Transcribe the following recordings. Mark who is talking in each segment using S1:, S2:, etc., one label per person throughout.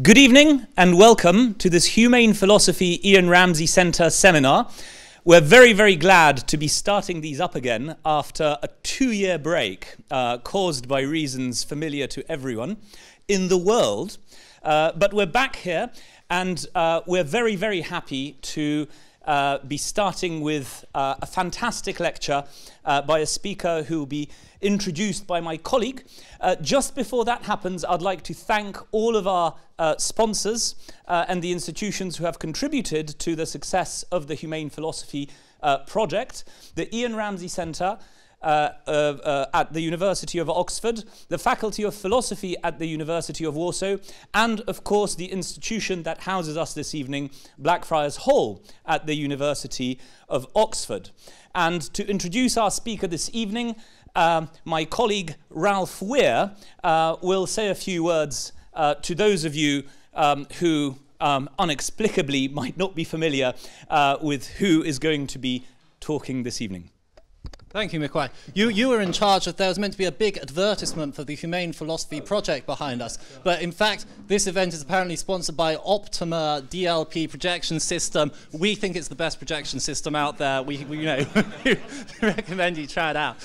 S1: Good evening and welcome to this Humane Philosophy Ian Ramsey Centre seminar. We're very, very glad to be starting these up again after a two year break uh, caused by reasons familiar to everyone in the world. Uh, but we're back here and uh, we're very, very happy to uh, be starting with uh, a fantastic lecture uh, by a speaker who will be introduced by my colleague. Uh, just before that happens, I'd like to thank all of our uh, sponsors uh, and the institutions who have contributed to the success of the Humane Philosophy project. The Ian Ramsey Centre, at the University of Oxford, the Faculty of Philosophy at the University of Warsaw, and of course the institution that houses us this evening, Blackfriars Hall at the University of Oxford. And to introduce our speaker this evening, uh, my colleague Ralph Weir uh, will say a few words uh, to those of you um, who um, inexplicably might not be familiar uh, with who is going to be talking this evening.
S2: Thank you, Mikołaj. You, you were in charge of, there was meant to be a big advertisement for the Humane Philosophy Project behind us. But in fact, this event is apparently sponsored by Optoma DLP Projection System. We think it's the best projection system out there. We, we you know, recommend you try it out.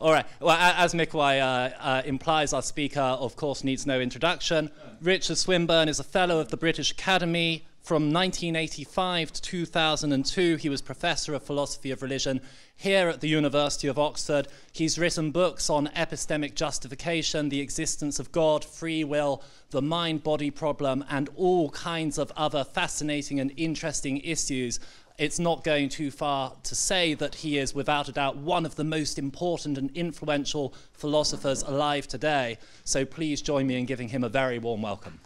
S2: All right. Well, as Mikołaj uh, uh, implies, our speaker, of course, needs no introduction. Richard Swinburne is a fellow of the British Academy, from 1985 to 2002, he was Professor of Philosophy of Religion here at the University of Oxford. He's written books on epistemic justification, the existence of God, free will, the mind body problem, and all kinds of other fascinating and interesting issues. It's not going too far to say that he is, without a doubt, one of the most important and influential philosophers alive today. So please join me in giving him a very warm welcome.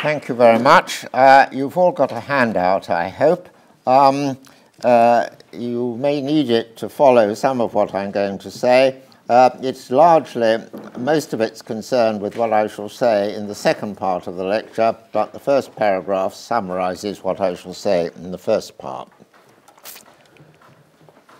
S3: Thank you very much. Uh, you've all got a handout, I hope. Um, uh, you may need it to follow some of what I'm going to say. Uh, it's largely, most of it's concerned with what I shall say in the second part of the lecture, but the first paragraph summarizes what I shall say in the first part.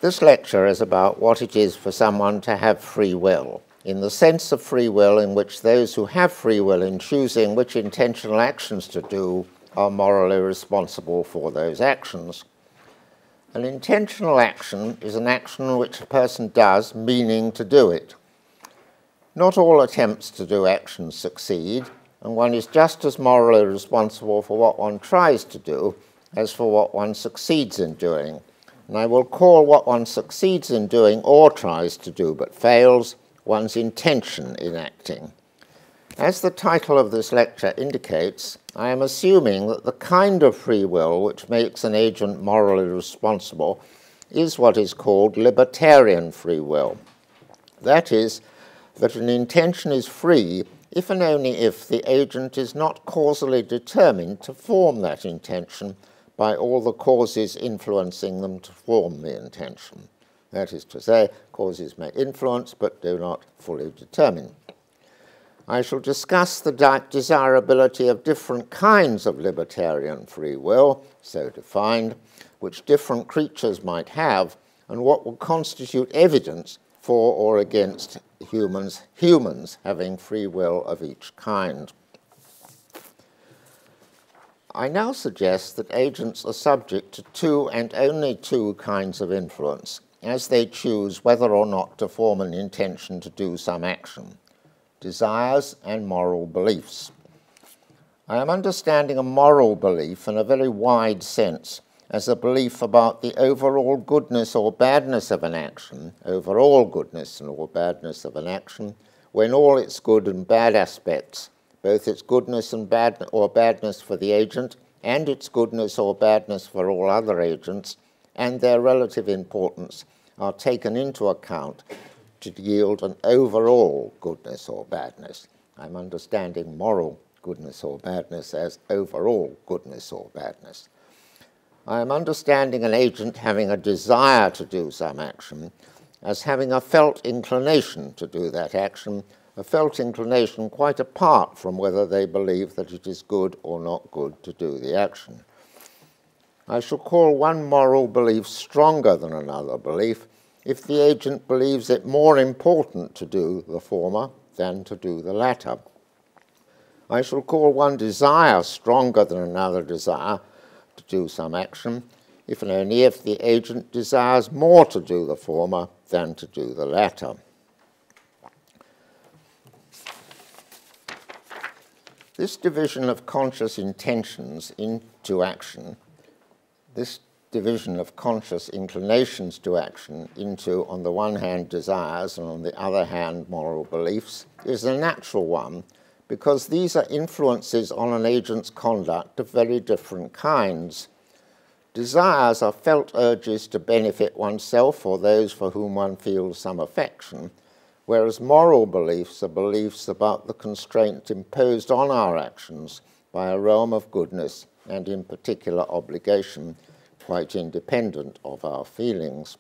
S3: This lecture is about what it is for someone to have free will in the sense of free will in which those who have free will in choosing which intentional actions to do are morally responsible for those actions. An intentional action is an action which a person does meaning to do it. Not all attempts to do actions succeed, and one is just as morally responsible for what one tries to do as for what one succeeds in doing. And I will call what one succeeds in doing or tries to do but fails one's intention in acting. As the title of this lecture indicates, I am assuming that the kind of free will which makes an agent morally responsible is what is called libertarian free will. That is, that an intention is free if and only if the agent is not causally determined to form that intention by all the causes influencing them to form the intention. That is to say, causes may influence but do not fully determine. I shall discuss the desirability of different kinds of libertarian free will, so defined, which different creatures might have, and what will constitute evidence for or against humans, humans having free will of each kind. I now suggest that agents are subject to two and only two kinds of influence as they choose whether or not to form an intention to do some action, desires and moral beliefs. I am understanding a moral belief in a very wide sense as a belief about the overall goodness or badness of an action, overall goodness and or badness of an action, when all its good and bad aspects, both its goodness and bad or badness for the agent and its goodness or badness for all other agents, and their relative importance are taken into account to yield an overall goodness or badness. I'm understanding moral goodness or badness as overall goodness or badness. I am understanding an agent having a desire to do some action as having a felt inclination to do that action, a felt inclination quite apart from whether they believe that it is good or not good to do the action. I shall call one moral belief stronger than another belief if the agent believes it more important to do the former than to do the latter. I shall call one desire stronger than another desire to do some action, if and only if the agent desires more to do the former than to do the latter. This division of conscious intentions into action, this division of conscious inclinations to action into, on the one hand, desires and on the other hand, moral beliefs, is a natural one because these are influences on an agent's conduct of very different kinds. Desires are felt urges to benefit oneself or those for whom one feels some affection whereas moral beliefs are beliefs about the constraint imposed on our actions by a realm of goodness and, in particular, obligation, quite independent of our feelings.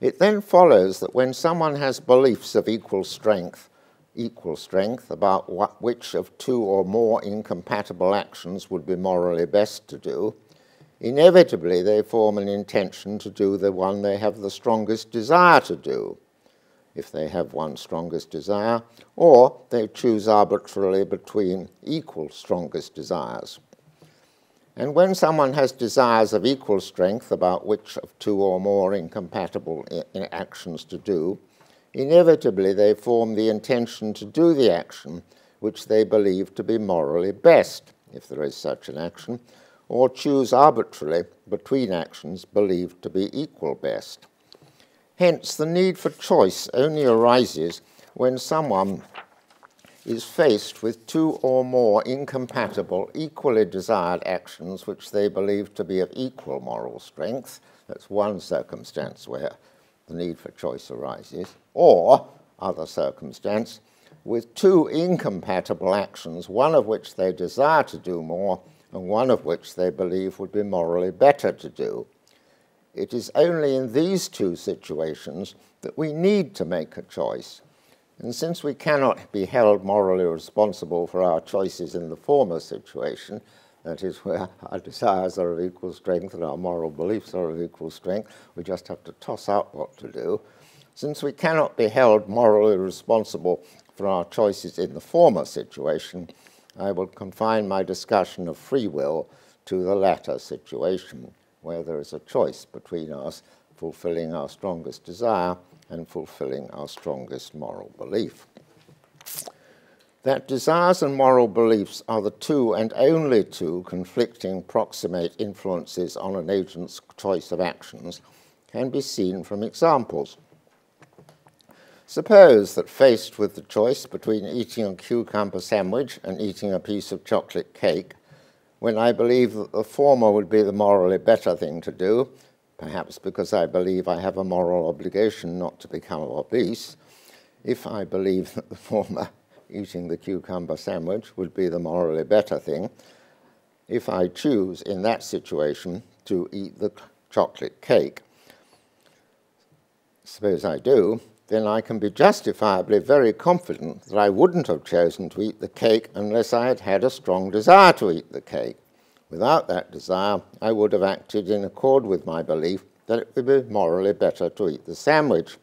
S3: It then follows that when someone has beliefs of equal strength, equal strength about what, which of two or more incompatible actions would be morally best to do, inevitably they form an intention to do the one they have the strongest desire to do if they have one strongest desire, or they choose arbitrarily between equal strongest desires. And when someone has desires of equal strength about which of two or more incompatible actions to do, inevitably they form the intention to do the action which they believe to be morally best, if there is such an action, or choose arbitrarily between actions believed to be equal best. Hence, the need for choice only arises when someone is faced with two or more incompatible, equally desired actions which they believe to be of equal moral strength. That's one circumstance where the need for choice arises. Or, other circumstance, with two incompatible actions, one of which they desire to do more and one of which they believe would be morally better to do. It is only in these two situations that we need to make a choice. And since we cannot be held morally responsible for our choices in the former situation, that is where our desires are of equal strength and our moral beliefs are of equal strength, we just have to toss out what to do. Since we cannot be held morally responsible for our choices in the former situation, I will confine my discussion of free will to the latter situation where there is a choice between us fulfilling our strongest desire and fulfilling our strongest moral belief. That desires and moral beliefs are the two and only two conflicting proximate influences on an agent's choice of actions can be seen from examples. Suppose that faced with the choice between eating a cucumber sandwich and eating a piece of chocolate cake, when I believe that the former would be the morally better thing to do, perhaps because I believe I have a moral obligation not to become obese, if I believe that the former, eating the cucumber sandwich, would be the morally better thing, if I choose in that situation to eat the chocolate cake, suppose I do, then I can be justifiably very confident that I wouldn't have chosen to eat the cake unless I had had a strong desire to eat the cake. Without that desire, I would have acted in accord with my belief that it would be morally better to eat the sandwich.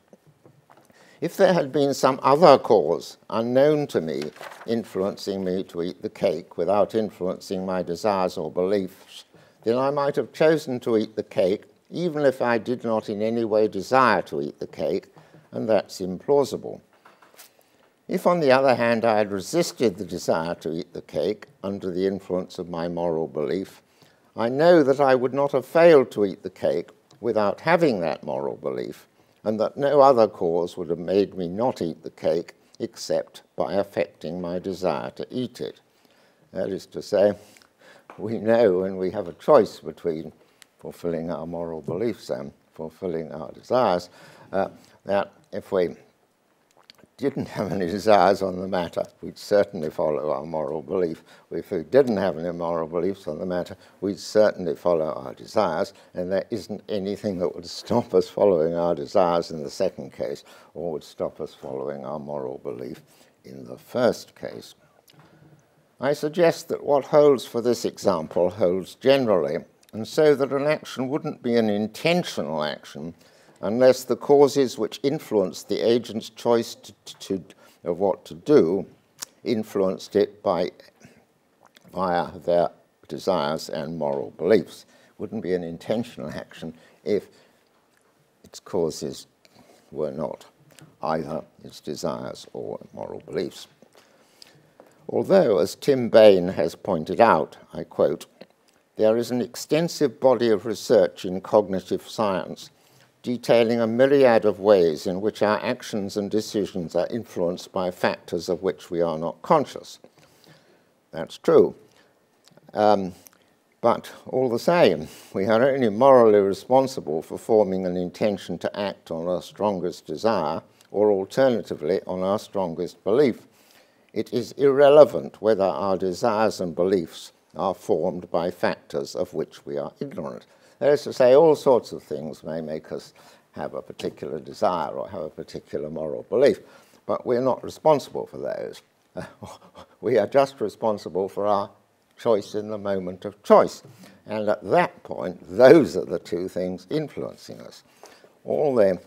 S3: If there had been some other cause unknown to me influencing me to eat the cake without influencing my desires or beliefs, then I might have chosen to eat the cake even if I did not in any way desire to eat the cake, and that's implausible. If, on the other hand, I had resisted the desire to eat the cake under the influence of my moral belief, I know that I would not have failed to eat the cake without having that moral belief, and that no other cause would have made me not eat the cake except by affecting my desire to eat it. That is to say, we know when we have a choice between fulfilling our moral beliefs and fulfilling our desires, uh, that if we didn't have any desires on the matter, we'd certainly follow our moral belief. If we didn't have any moral beliefs on the matter, we'd certainly follow our desires, and there isn't anything that would stop us following our desires in the second case, or would stop us following our moral belief in the first case. I suggest that what holds for this example holds generally, and so that an action wouldn't be an intentional action unless the causes which influenced the agent's choice to, to, of what to do influenced it by, via their desires and moral beliefs. Wouldn't be an intentional action if its causes were not either its desires or moral beliefs. Although, as Tim Bayne has pointed out, I quote, there is an extensive body of research in cognitive science detailing a myriad of ways in which our actions and decisions are influenced by factors of which we are not conscious. That's true. Um, but all the same, we are only morally responsible for forming an intention to act on our strongest desire, or alternatively, on our strongest belief. It is irrelevant whether our desires and beliefs are formed by factors of which we are ignorant. That is to say, all sorts of things may make us have a particular desire or have a particular moral belief, but we're not responsible for those. we are just responsible for our choice in the moment of choice. And at that point, those are the two things influencing us. All the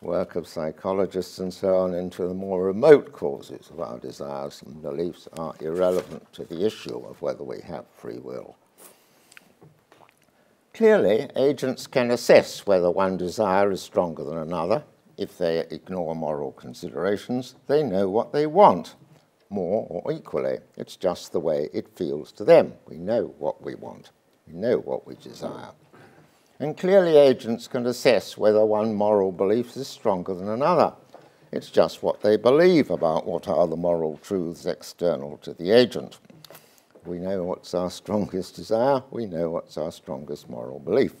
S3: work of psychologists and so on into the more remote causes of our desires and beliefs are irrelevant to the issue of whether we have free will. Clearly, agents can assess whether one desire is stronger than another. If they ignore moral considerations, they know what they want, more or equally. It's just the way it feels to them. We know what we want, we know what we desire. And clearly, agents can assess whether one moral belief is stronger than another. It's just what they believe about what are the moral truths external to the agent. We know what's our strongest desire, we know what's our strongest moral belief.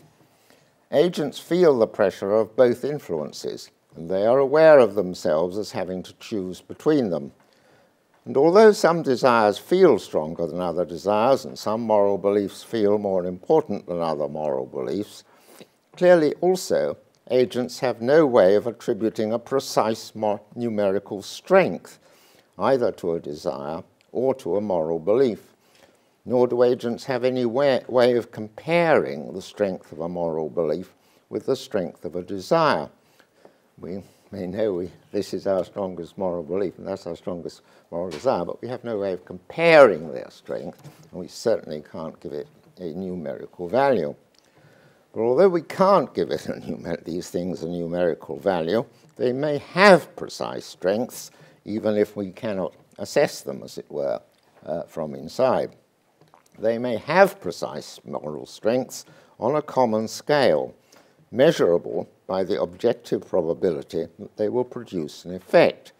S3: Agents feel the pressure of both influences, and they are aware of themselves as having to choose between them. And although some desires feel stronger than other desires, and some moral beliefs feel more important than other moral beliefs, clearly also agents have no way of attributing a precise numerical strength either to a desire or to a moral belief nor do agents have any way, way of comparing the strength of a moral belief with the strength of a desire. We may know we, this is our strongest moral belief and that's our strongest moral desire, but we have no way of comparing their strength, and we certainly can't give it a numerical value. But although we can't give it these things a numerical value, they may have precise strengths, even if we cannot assess them, as it were, uh, from inside. They may have precise moral strengths on a common scale, measurable by the objective probability that they will produce an effect.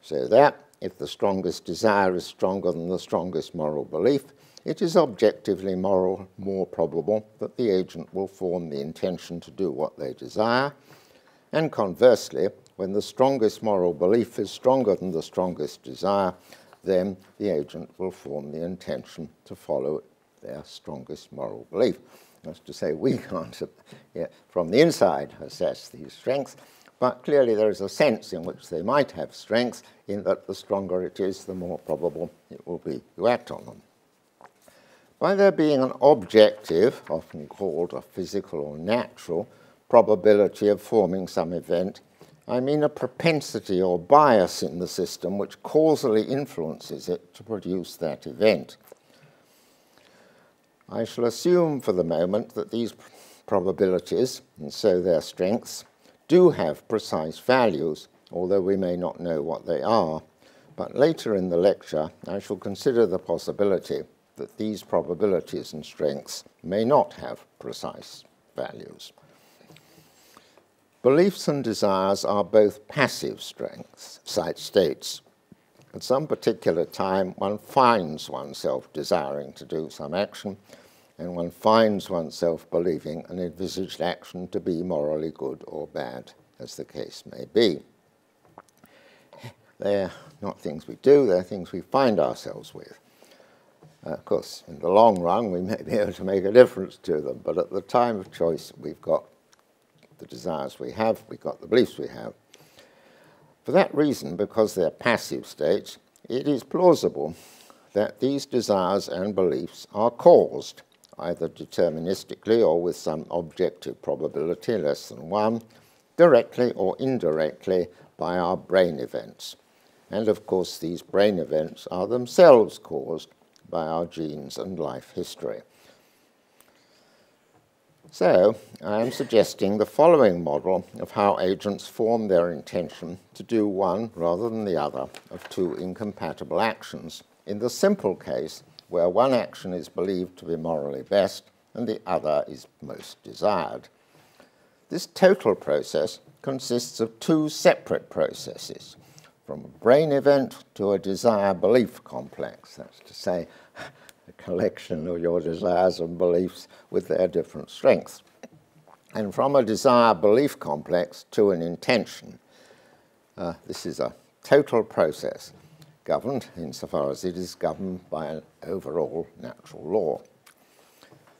S3: So that if the strongest desire is stronger than the strongest moral belief, it is objectively moral, more probable that the agent will form the intention to do what they desire. And conversely, when the strongest moral belief is stronger than the strongest desire, then the agent will form the intention to follow their strongest moral belief. That's to say, we can't, yeah, from the inside, assess these strengths, but clearly there is a sense in which they might have strengths, in that the stronger it is, the more probable it will be you act on them. By there being an objective, often called a physical or natural, probability of forming some event, I mean a propensity or bias in the system which causally influences it to produce that event. I shall assume for the moment that these probabilities, and so their strengths, do have precise values, although we may not know what they are. But later in the lecture, I shall consider the possibility that these probabilities and strengths may not have precise values. Beliefs and desires are both passive strengths, site states. At some particular time, one finds oneself desiring to do some action, and one finds oneself believing an envisaged action to be morally good or bad, as the case may be. They're not things we do, they're things we find ourselves with. Uh, of course, in the long run, we may be able to make a difference to them, but at the time of choice, we've got the desires we have, we've got the beliefs we have. For that reason, because they're passive states, it is plausible that these desires and beliefs are caused, either deterministically or with some objective probability less than 1, directly or indirectly by our brain events. And of course, these brain events are themselves caused by our genes and life history. So, I am suggesting the following model of how agents form their intention to do one rather than the other of two incompatible actions. In the simple case, where one action is believed to be morally best and the other is most desired. This total process consists of two separate processes, from a brain event to a desire belief complex, that's to say, collection of your desires and beliefs with their different strengths. And from a desire belief complex to an intention. Uh, this is a total process governed insofar as it is governed by an overall natural law.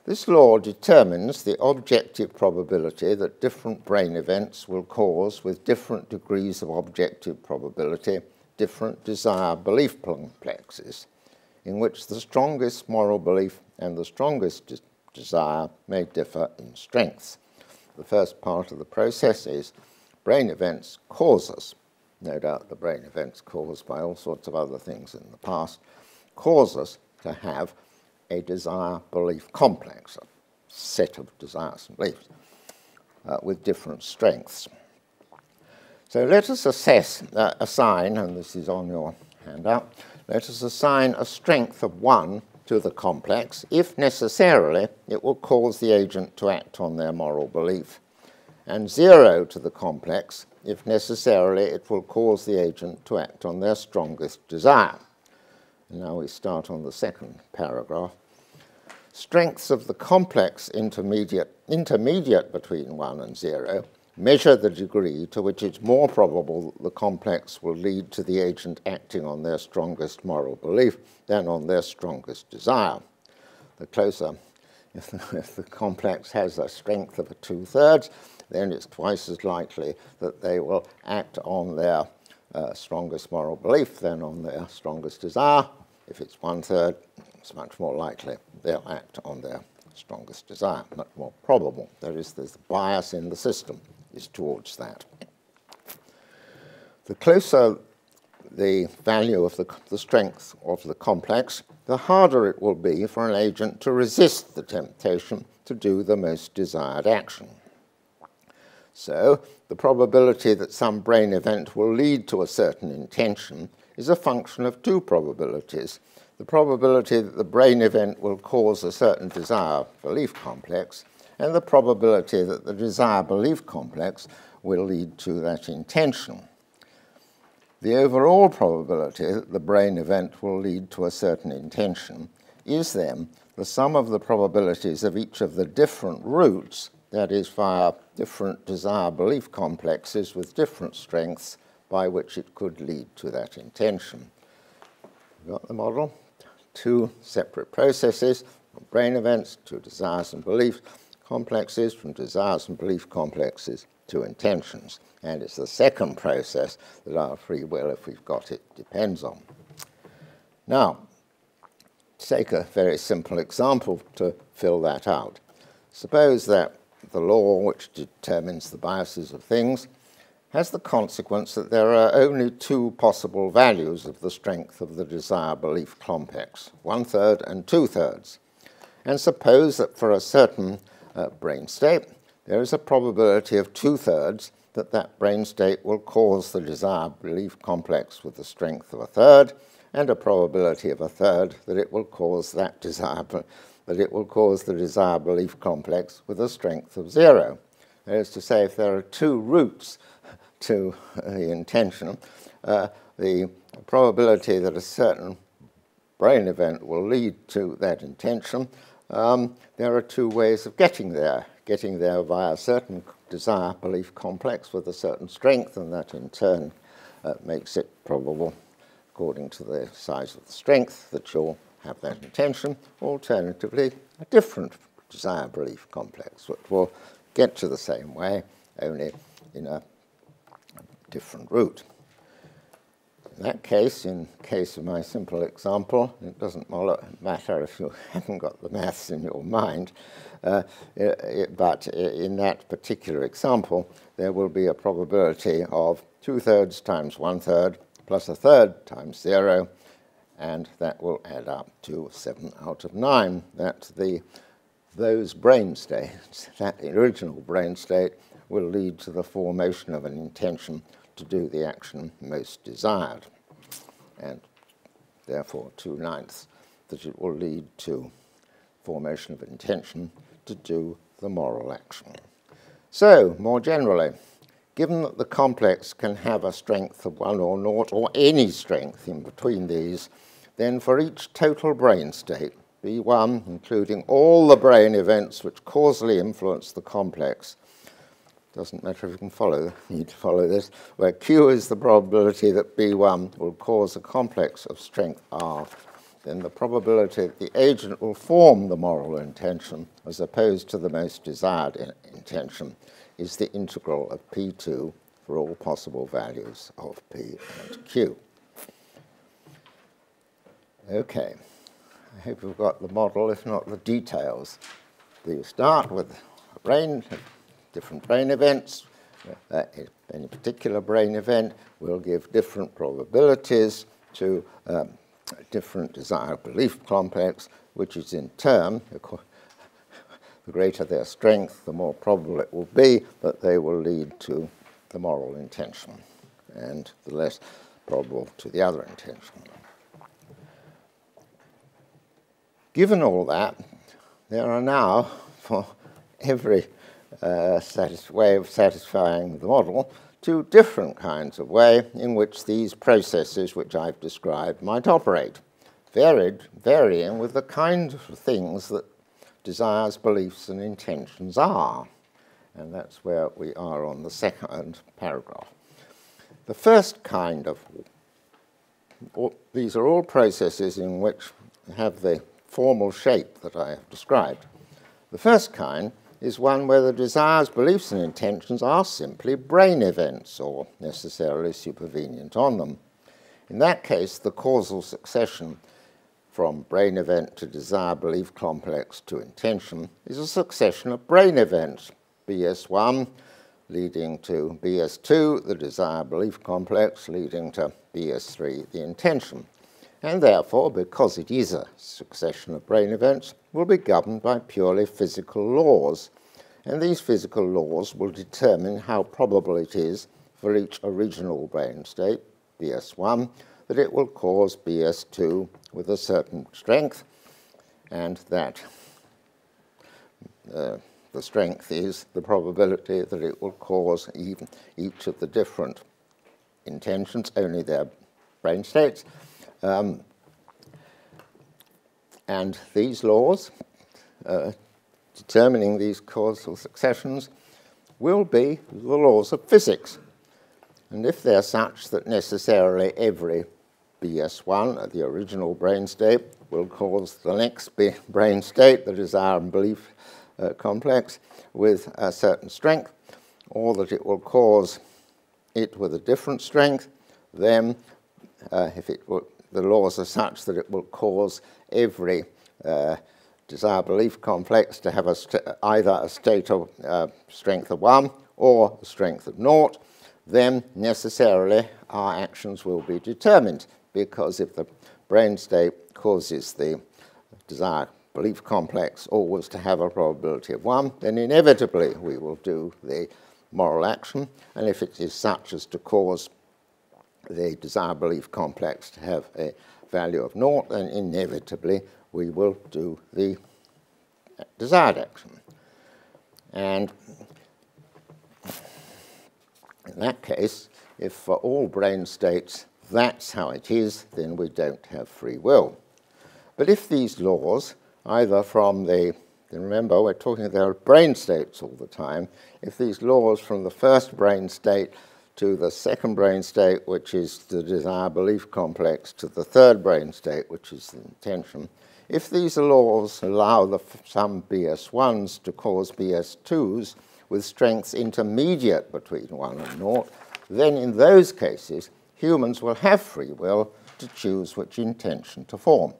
S3: This law determines the objective probability that different brain events will cause, with different degrees of objective probability, different desire belief complexes in which the strongest moral belief and the strongest de desire may differ in strength. The first part of the process is brain events cause us, no doubt the brain events caused by all sorts of other things in the past, cause us to have a desire belief complex, a set of desires and beliefs uh, with different strengths. So let us assess, uh, assign, and this is on your handout, let us assign a strength of 1 to the complex if necessarily it will cause the agent to act on their moral belief, and 0 to the complex if necessarily it will cause the agent to act on their strongest desire. Now we start on the second paragraph. Strengths of the complex intermediate, intermediate between 1 and 0 measure the degree to which it's more probable that the complex will lead to the agent acting on their strongest moral belief than on their strongest desire. The closer, if the, if the complex has a strength of a two thirds, then it's twice as likely that they will act on their uh, strongest moral belief than on their strongest desire. If it's one third, it's much more likely they'll act on their strongest desire, much more probable. There is bias in the system is towards that. The closer the value of the, the strength of the complex, the harder it will be for an agent to resist the temptation to do the most desired action. So, the probability that some brain event will lead to a certain intention is a function of two probabilities. The probability that the brain event will cause a certain desire belief complex, and the probability that the desire belief complex will lead to that intention. The overall probability that the brain event will lead to a certain intention is then the sum of the probabilities of each of the different routes, that is, via different desire belief complexes with different strengths by which it could lead to that intention. Got the model? Two separate processes, brain events, two desires and beliefs, complexes, from desires and belief complexes to intentions. And it's the second process that our free will, if we've got it, depends on. Now, take a very simple example to fill that out. Suppose that the law which determines the biases of things has the consequence that there are only two possible values of the strength of the desire belief complex, one third and two thirds. And suppose that for a certain uh, brain state, there is a probability of two thirds that that brain state will cause the desired belief complex with the strength of a third, and a probability of a third that it will cause that desire, that it will cause the desired belief complex with a strength of zero. That is to say, if there are two routes to the intention, uh, the probability that a certain brain event will lead to that intention um, there are two ways of getting there. Getting there via a certain desire belief complex with a certain strength, and that in turn uh, makes it probable, according to the size of the strength, that you'll have that intention. Alternatively, a different desire belief complex, which will get to the same way, only in a different route. In that case, in case of my simple example, it doesn't matter if you haven't got the maths in your mind, uh, it, but in that particular example, there will be a probability of two thirds times one third plus a third times zero, and that will add up to seven out of nine. That the those brain states, that original brain state, will lead to the formation of an intention to do the action most desired. And therefore, two ninths, that it will lead to formation of intention to do the moral action. So, more generally, given that the complex can have a strength of one or naught, or any strength in between these, then for each total brain state, B1, including all the brain events which causally influence the complex, doesn't matter if you can follow, need to follow this, where Q is the probability that B1 will cause a complex of strength R, then the probability that the agent will form the moral intention as opposed to the most desired in intention is the integral of P2 for all possible values of P and Q. Okay, I hope you've got the model, if not the details. You start with a brain different brain events. Uh, any particular brain event will give different probabilities to um, different desire belief complex, which is in turn, the greater their strength, the more probable it will be that they will lead to the moral intention, and the less probable to the other intention. Given all that, there are now, for every uh, way of satisfying the model to different kinds of way in which these processes which I've described might operate, varied, varying with the kind of things that desires, beliefs, and intentions are. And that's where we are on the second paragraph. The first kind of, these are all processes in which have the formal shape that I have described. The first kind is one where the desires, beliefs, and intentions are simply brain events or necessarily supervenient on them. In that case, the causal succession from brain event to desire, belief complex to intention is a succession of brain events, BS1 leading to BS2, the desire, belief complex, leading to BS3, the intention. And therefore, because it is a succession of brain events, will be governed by purely physical laws and these physical laws will determine how probable it is for each original brain state, BS1, that it will cause BS2 with a certain strength, and that uh, the strength is the probability that it will cause even each of the different intentions, only their brain states. Um, and these laws uh, determining these causal successions will be the laws of physics. And if they're such that necessarily every BS1 at the original brain state will cause the next brain state, the desire and belief uh, complex, with a certain strength, or that it will cause it with a different strength, then uh, if it the laws are such that it will cause every uh, desire belief complex to have a either a state of uh, strength of 1 or strength of naught, then necessarily our actions will be determined because if the brain state causes the desire belief complex always to have a probability of 1, then inevitably we will do the moral action, and if it is such as to cause the desire belief complex to have a value of naught, then inevitably we will do the desired action. And in that case, if for all brain states that's how it is, then we don't have free will. But if these laws, either from the, remember we're talking about brain states all the time, if these laws from the first brain state to the second brain state, which is the desire belief complex, to the third brain state, which is the intention, if these laws allow the, some BS1s to cause BS2s with strengths intermediate between 1 and 0, then in those cases, humans will have free will to choose which intention to form.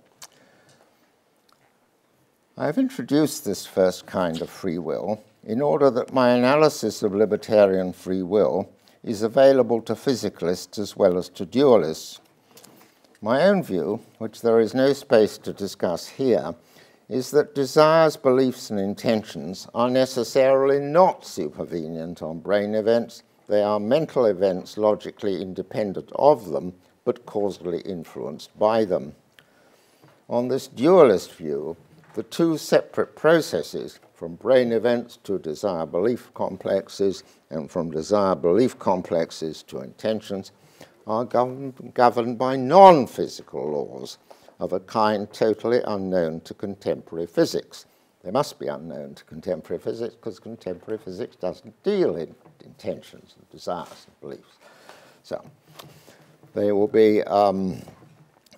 S3: I have introduced this first kind of free will in order that my analysis of libertarian free will is available to physicalists as well as to dualists. My own view, which there is no space to discuss here, is that desires, beliefs, and intentions are necessarily not supervenient on brain events. They are mental events logically independent of them, but causally influenced by them. On this dualist view, the two separate processes, from brain events to desire belief complexes, and from desire belief complexes to intentions, are governed, governed by non physical laws of a kind totally unknown to contemporary physics. They must be unknown to contemporary physics because contemporary physics doesn't deal in intentions and desires and beliefs. So they will be um,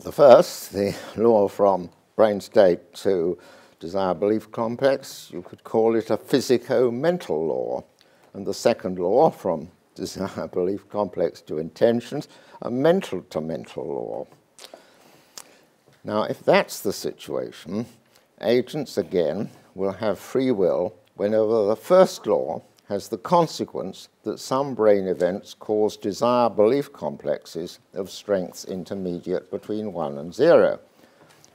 S3: the first, the law from brain state to desire belief complex. You could call it a physico mental law. And the second law from desire belief complex to intentions, a mental to mental law. Now, if that's the situation, agents again will have free will whenever the first law has the consequence that some brain events cause desire belief complexes of strengths intermediate between 1 and 0.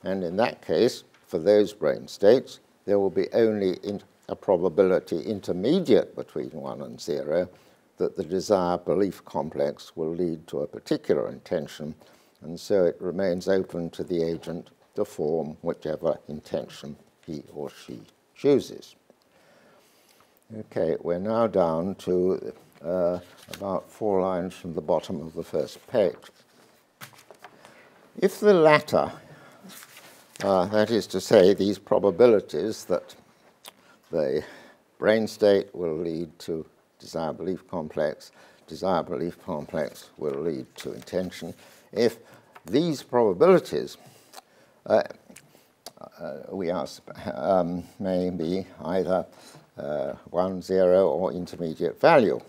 S3: And in that case, for those brain states, there will be only a probability intermediate between 1 and 0 that the desire belief complex will lead to a particular intention and so it remains open to the agent to form whichever intention he or she chooses. Okay, we're now down to uh, about four lines from the bottom of the first page. If the latter, uh, that is to say, these probabilities that the brain state will lead to desire belief complex, desire belief complex will lead to intention, if these probabilities uh, uh, we ask um, may be either uh, 1, 0 or intermediate value.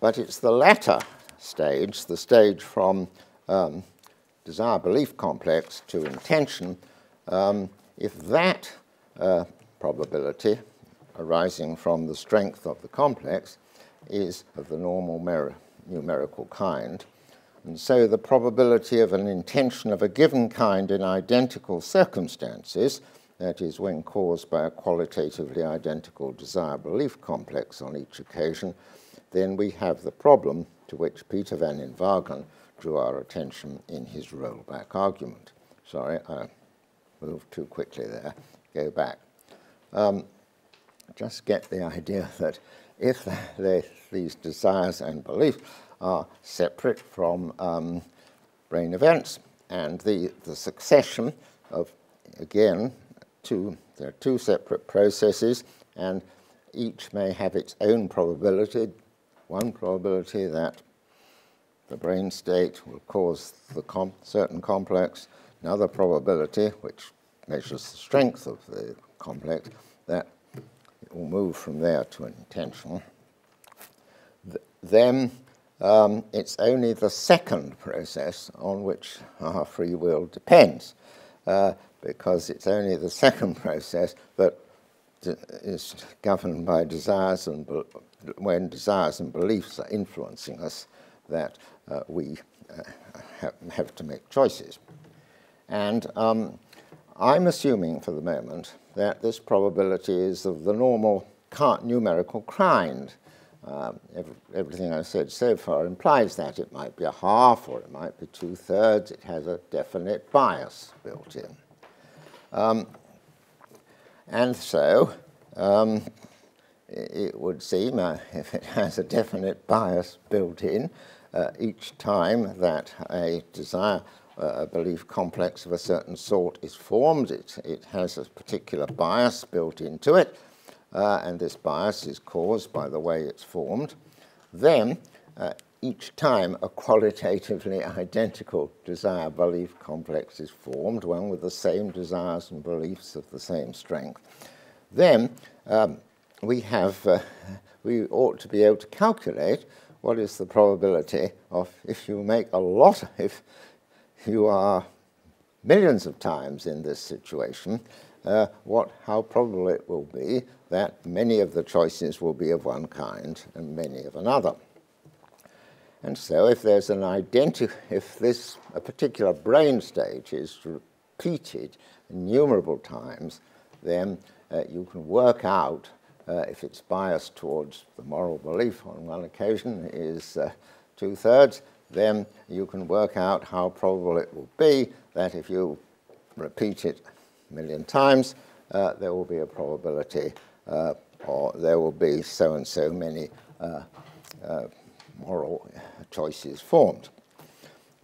S3: But it's the latter stage, the stage from um, desire belief complex to intention, um, if that uh, probability arising from the strength of the complex is of the normal numerical kind, and so the probability of an intention of a given kind in identical circumstances, that is, when caused by a qualitatively identical desire belief complex on each occasion, then we have the problem to which Peter van Inwagen drew our attention in his rollback argument. Sorry, I moved too quickly there. Go back. Um, just get the idea that if these desires and beliefs are separate from um, brain events. And the, the succession of, again, two, there are two separate processes, and each may have its own probability. One probability that the brain state will cause the com certain complex, another probability, which measures the strength of the complex, that it will move from there to an intention. Th then um, it's only the second process on which our free will depends, uh, because it's only the second process that is governed by desires and when desires and beliefs are influencing us that uh, we uh, have, have, to make choices. And um, I'm assuming for the moment that this probability is of the normal numerical kind. Um, every, everything I've said so far implies that. It might be a half or it might be two thirds. It has a definite bias built in. Um, and so um, it, would seem, uh, if it has a definite bias built in, uh, each time that a desire, uh, a belief complex of a certain sort is formed, it, it has a particular bias built into it uh, and this bias is caused by the way it's formed, then uh, each time a qualitatively identical desire belief complex is formed, one with the same desires and beliefs of the same strength, then um, we have uh, we ought to be able to calculate what is the probability of if you make a lot, if you are millions of times in this situation, uh, what, how probable it will be that many of the choices will be of one kind and many of another. And so if there's an identity, if this a particular brain stage is repeated innumerable times, then uh, you can work out uh, if it's biased towards the moral belief on one occasion is uh, two-thirds, then you can work out how probable it will be that if you repeat it a million times, uh, there will be a probability uh, or there will be so and so many uh, uh, moral choices formed.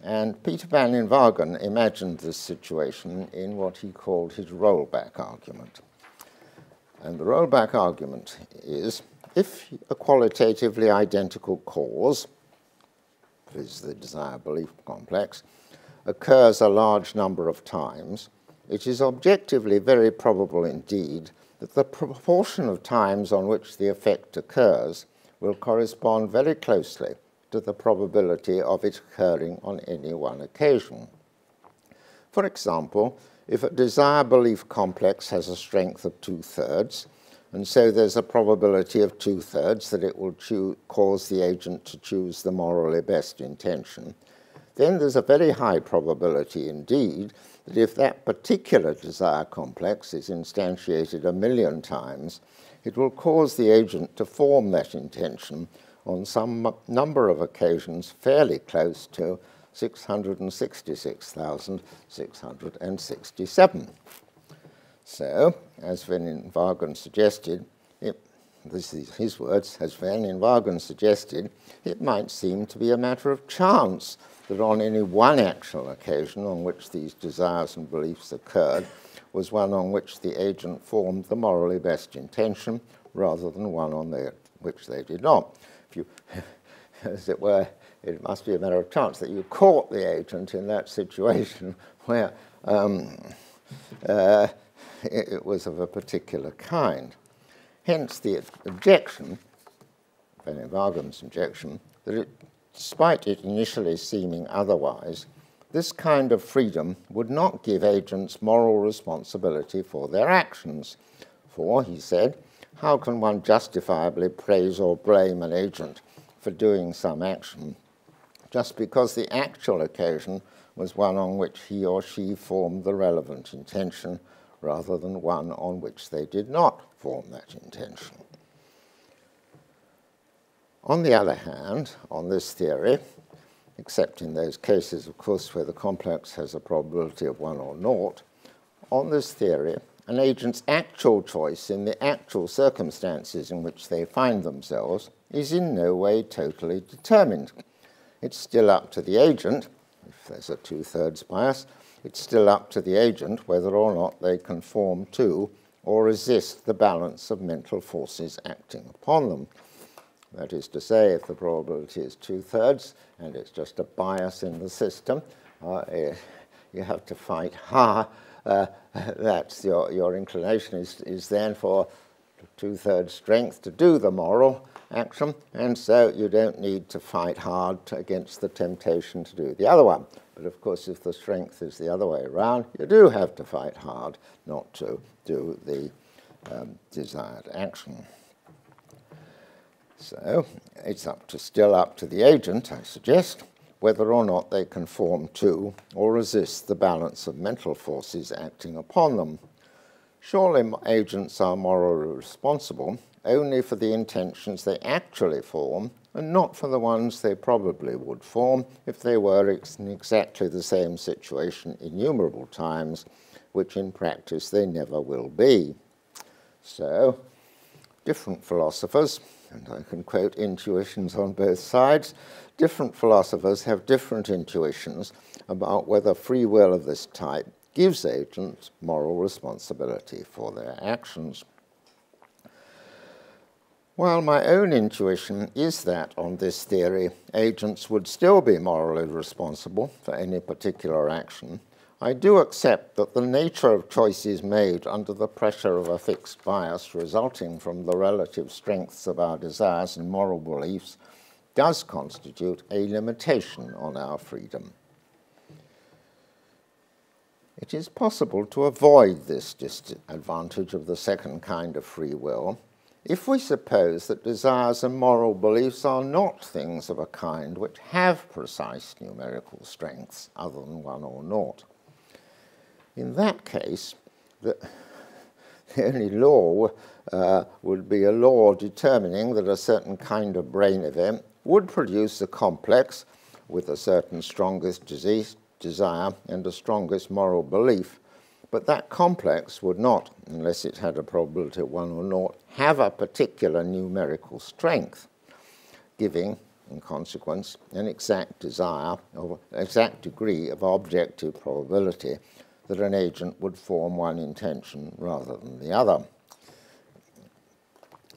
S3: And Peter van Inwagen imagined this situation in what he called his rollback argument. And the rollback argument is if a qualitatively identical cause, is the desire belief complex, occurs a large number of times, it is objectively very probable indeed that the proportion of times on which the effect occurs will correspond very closely to the probability of it occurring on any one occasion. For example, if a desire belief complex has a strength of two thirds, and so there's a probability of two thirds that it will cause the agent to choose the morally best intention, then there's a very high probability indeed that if that particular desire complex is instantiated a million times, it will cause the agent to form that intention on some number of occasions fairly close to 666,667. So, as Van Inwagen suggested, it, this is his words, as Van Inwagen suggested, it might seem to be a matter of chance that on any one actual occasion on which these desires and beliefs occurred was one on which the agent formed the morally best intention rather than one on the, which they did not. If you, as it were, it must be a matter of chance that you caught the agent in that situation where um, uh, it, was of a particular kind. Hence the objection, Van Inwagen's objection, that it, despite it initially seeming otherwise, this kind of freedom would not give agents moral responsibility for their actions. For, he said, how can one justifiably praise or blame an agent for doing some action just because the actual occasion was one on which he or she formed the relevant intention rather than one on which they did not form that intention. On the other hand, on this theory, except in those cases, of course, where the complex has a probability of 1 or naught, on this theory, an agent's actual choice in the actual circumstances in which they find themselves is in no way totally determined. It's still up to the agent, if there's a two thirds bias, it's still up to the agent whether or not they conform to or resist the balance of mental forces acting upon them. That is to say, if the probability is two thirds and it's just a bias in the system, uh, eh, you have to fight hard. Uh, that's your, your inclination is, is then for two thirds strength to do the moral, action, and so you don't need to fight hard against the temptation to do the other one. But of course, if the strength is the other way around, you do have to fight hard not to do the um, desired action. So it's up to still up to the agent, I suggest, whether or not they conform to or resist the balance of mental forces acting upon them. Surely agents are morally responsible only for the intentions they actually form and not for the ones they probably would form if they were in exactly the same situation innumerable times, which in practice they never will be. So, different philosophers, and I can quote intuitions on both sides, different philosophers have different intuitions about whether free will of this type gives agents moral responsibility for their actions. While my own intuition is that, on this theory, agents would still be morally responsible for any particular action, I do accept that the nature of choices made under the pressure of a fixed bias resulting from the relative strengths of our desires and moral beliefs does constitute a limitation on our freedom. It is possible to avoid this disadvantage of the second kind of free will if we suppose that desires and moral beliefs are not things of a kind which have precise numerical strengths other than one or naught. In that case, the, the only law uh, would be a law determining that a certain kind of brain event would produce a complex with a certain strongest disease, desire and a strongest moral belief. But that complex would not, unless it had a probability of one or naught, have a particular numerical strength, giving, in consequence, an exact desire or exact degree of objective probability that an agent would form one intention rather than the other.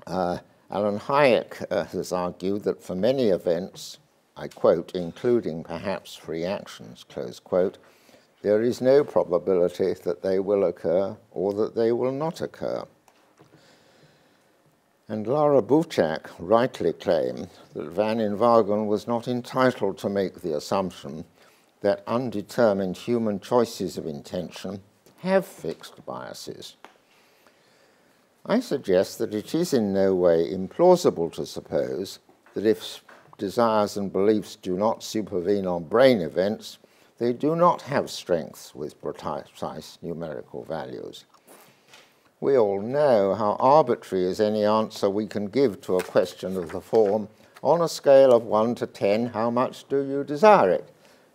S3: Uh, Alan Hájek uh, has argued that for many events, I quote, including perhaps free actions, close quote, there is no probability that they will occur or that they will not occur. And Lara Buchak rightly claimed that Van Inwagen was not entitled to make the assumption that undetermined human choices of intention have fixed biases. I suggest that it is in no way implausible to suppose that if desires and beliefs do not supervene on brain events, they do not have strengths with precise numerical values. We all know how arbitrary is any answer we can give to a question of the form, on a scale of 1 to 10, how much do you desire it?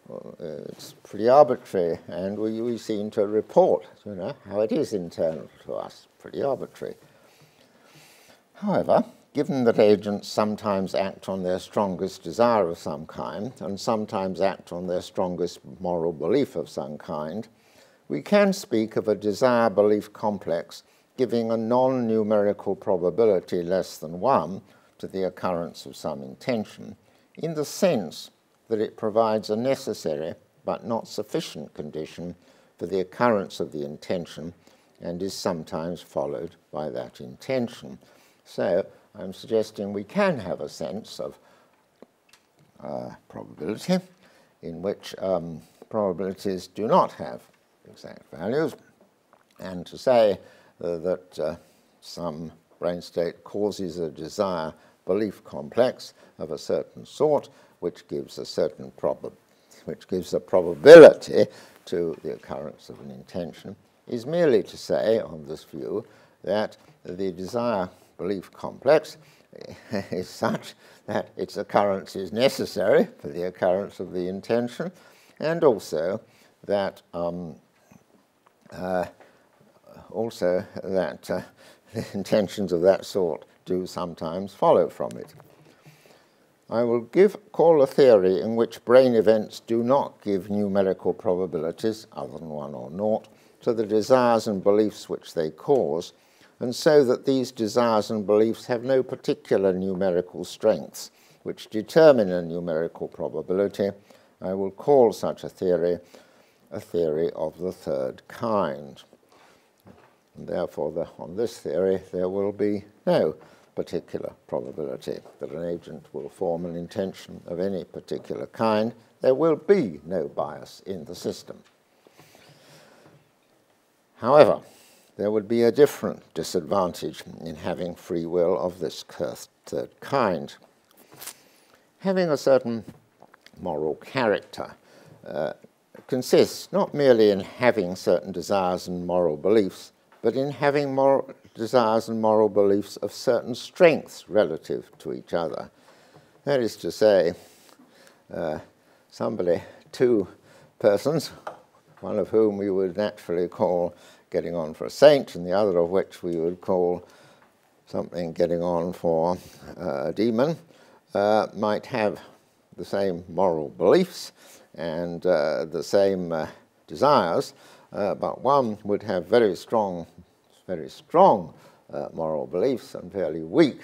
S3: Well, it's pretty arbitrary, and we, we seem to report, you know, how it is internal to us. Pretty arbitrary. However, given that agents sometimes act on their strongest desire of some kind and sometimes act on their strongest moral belief of some kind, we can speak of a desire belief complex giving a non numerical probability less than 1 to the occurrence of some intention, in the sense that it provides a necessary but not sufficient condition for the occurrence of the intention and is sometimes followed by that intention. So I'm suggesting we can have a sense of uh, probability in which um, probabilities do not have exact values, and to say uh, that uh, some brain state causes a desire belief complex of a certain sort which gives a certain prob- which gives a probability to the occurrence of an intention, is merely to say, on this view, that the desire belief complex is such that its occurrence is necessary for the occurrence of the intention, and also that um, uh, also that uh, intentions of that sort do sometimes follow from it. I will give, call a theory in which brain events do not give numerical probabilities, other than one or naught, to the desires and beliefs which they cause, and so that these desires and beliefs have no particular numerical strengths which determine a numerical probability. I will call such a theory a theory of the third kind. And therefore, the, on this theory, there will be no particular probability that an agent will form an intention of any particular kind, there will be no bias in the system. However, there would be a different disadvantage in having free will of this third kind. Having a certain moral character uh, consists not merely in having certain desires and moral beliefs, but in having moral, desires and moral beliefs of certain strengths relative to each other. That is to say, uh, somebody, two persons, one of whom we would naturally call getting on for a saint, and the other of which we would call something getting on for uh, a demon, uh, might have the same moral beliefs and uh, the same uh, desires, uh, but one would have very strong very strong uh, moral beliefs and fairly weak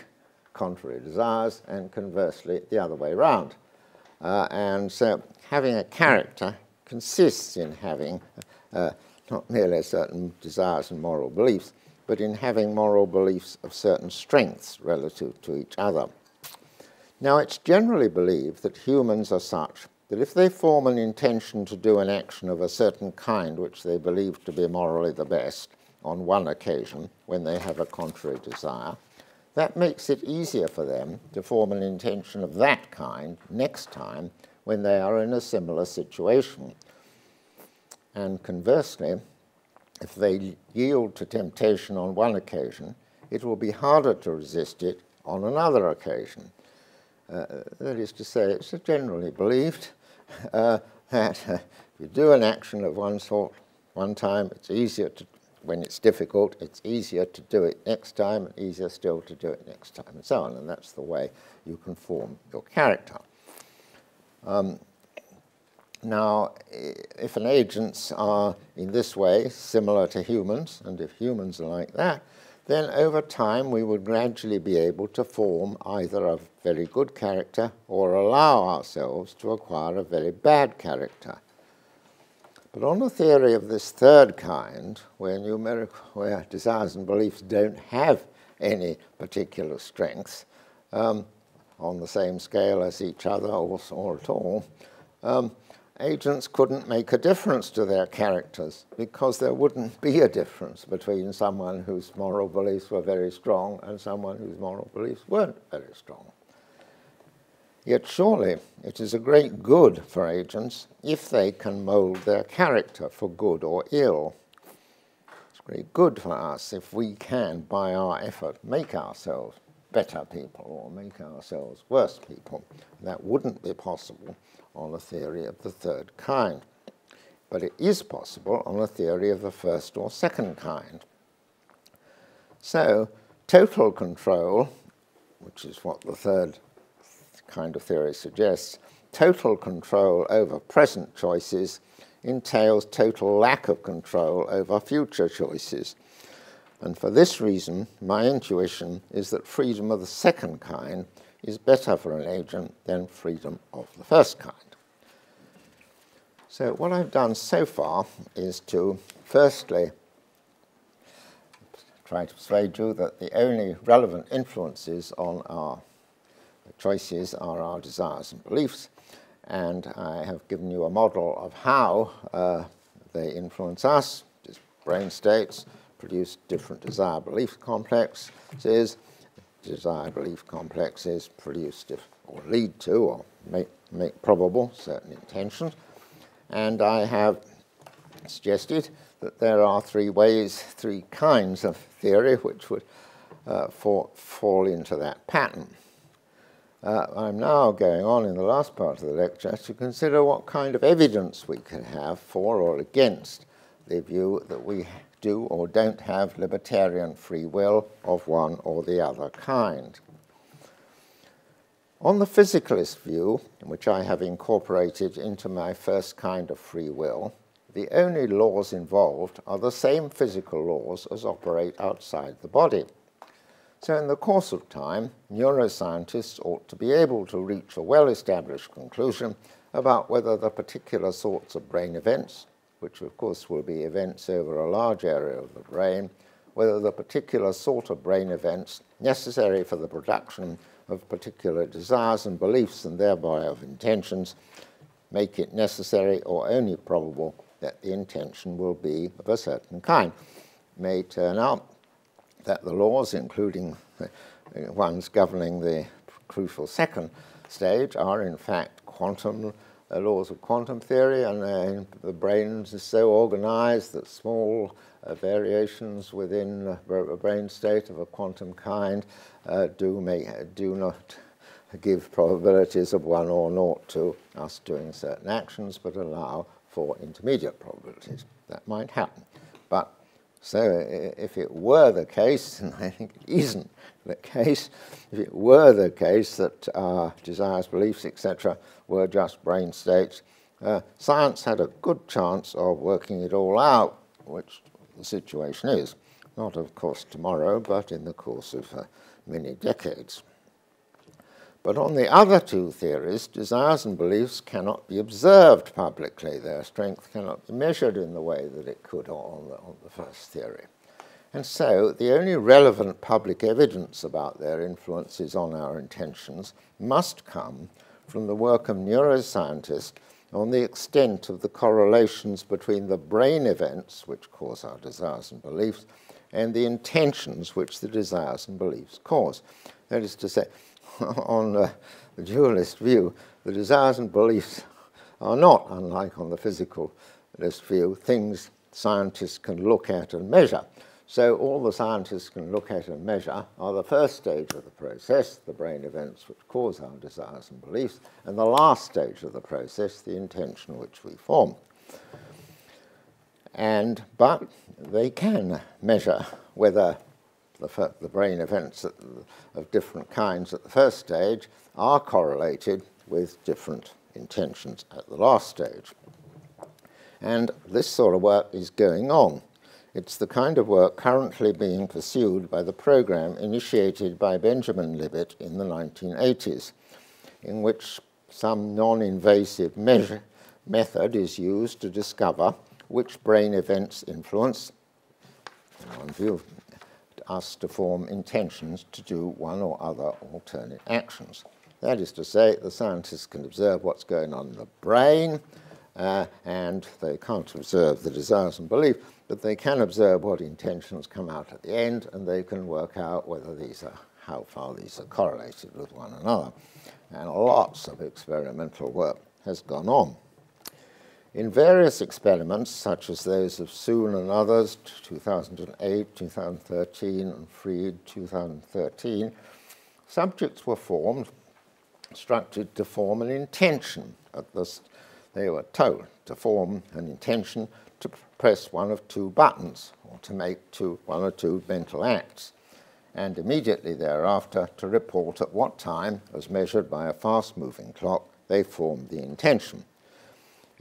S3: contrary desires, and conversely, the other way around. And so, having a character consists in having not merely certain desires and moral beliefs, but in having moral beliefs of certain strengths relative to each other. Now, it's generally believed that humans are such that if they form an intention to do an action of a certain kind which they believe to be morally the best on one occasion when they have a contrary desire, that makes it easier for them to form an intention of that kind next time when they are in a similar situation. And conversely, if they yield to temptation on one occasion, it will be harder to resist it on another occasion. Uh, that is to say, it's generally believed uh, that uh, if you do an action of one sort one time, it's easier to, when it's difficult, it's easier to do it next time, and easier still to do it next time, and so on. And that's the way you can form your character. Um, now, if an agents are in this way similar to humans, and if humans are like that, then over time we would gradually be able to form either a very good character or allow ourselves to acquire a very bad character. But on the theory of this third kind, where numerical, where desires and beliefs don't have any particular strengths um, on the same scale as each other or, or at all, um, agents couldn't make a difference to their characters because there wouldn't be a difference between someone whose moral beliefs were very strong and someone whose moral beliefs weren't very strong. Yet surely it is a great good for agents if they can mould their character for good or ill. It's great good for us if we can, by our effort, make ourselves better people or make ourselves worse people. That wouldn't be possible on a theory of the third kind. But it is possible on a theory of the first or second kind. So, total control, which is what the third kind of theory suggests, total control over present choices entails total lack of control over future choices. And for this reason, my intuition is that freedom of the second kind is better for an agent than freedom of the first kind. So what I've done so far is to firstly try to persuade you that the only relevant influences on our choices are our desires and beliefs, and I have given you a model of how uh, they influence us. Brain states produce different desire-belief complexes, desire-belief complexes produce or lead to or make, make probable certain intentions. And I have suggested that there are three ways, three kinds of theory which would uh, for, fall into that pattern. Uh, I'm now going on in the last part of the lecture to consider what kind of evidence we can have for or against the view that we do or don't have libertarian free will of one or the other kind. On the physicalist view, which I have incorporated into my first kind of free will, the only laws involved are the same physical laws as operate outside the body. So in the course of time, neuroscientists ought to be able to reach a well-established conclusion about whether the particular sorts of brain events, which of course will be events over a large area of the brain, whether the particular sort of brain events necessary for the production of particular desires and beliefs and thereby of intentions make it necessary or only probable that the intention will be of a certain kind. It may turn out that the laws, including the ones governing the crucial second stage, are in fact quantum laws of quantum theory, and uh, the brain is so organized that small uh, variations within a brain state of a quantum kind uh, do, make, do not give probabilities of 1 or naught to us doing certain actions, but allow for intermediate probabilities. That might happen. But so if it were the case, and I think it isn't the case, if it were the case that our desires, beliefs, etc., were just brain states, uh, science had a good chance of working it all out, which the situation is. Not, of course, tomorrow, but in the course of uh, many decades. But on the other two theories, desires and beliefs cannot be observed publicly. Their strength cannot be measured in the way that it could on the, on the first theory. And so the only relevant public evidence about their influences on our intentions must come from the work of neuroscientists on the extent of the correlations between the brain events which cause our desires and beliefs and the intentions which the desires and beliefs cause. That is to say, on uh, the dualist view, the desires and beliefs are not, unlike on the physicalist view, things scientists can look at and measure. So all the scientists can look at and measure are the first stage of the process, the brain events which cause our desires and beliefs, and the last stage of the process, the intention which we form. And, but they can measure whether the, the brain events of different kinds at the first stage are correlated with different intentions at the last stage. And this sort of work is going on. It's the kind of work currently being pursued by the program initiated by Benjamin Libet in the 1980s, in which some non-invasive measure, method is used to discover which brain events influence, view, us to form intentions to do one or other alternate actions. That is to say, the scientists can observe what's going on in the brain, uh, and they can't observe the desires and beliefs, but they can observe what intentions come out at the end, and they can work out whether these are, how far these are correlated with one another. And lots of experimental work has gone on. In various experiments, such as those of Soon and others, 2008, 2013, and Fried, 2013, subjects were formed, instructed to form an intention. At this, they were told to form an intention to press one of two buttons or to make two, one or two mental acts, and immediately thereafter to report at what time, as measured by a fast moving clock, they formed the intention.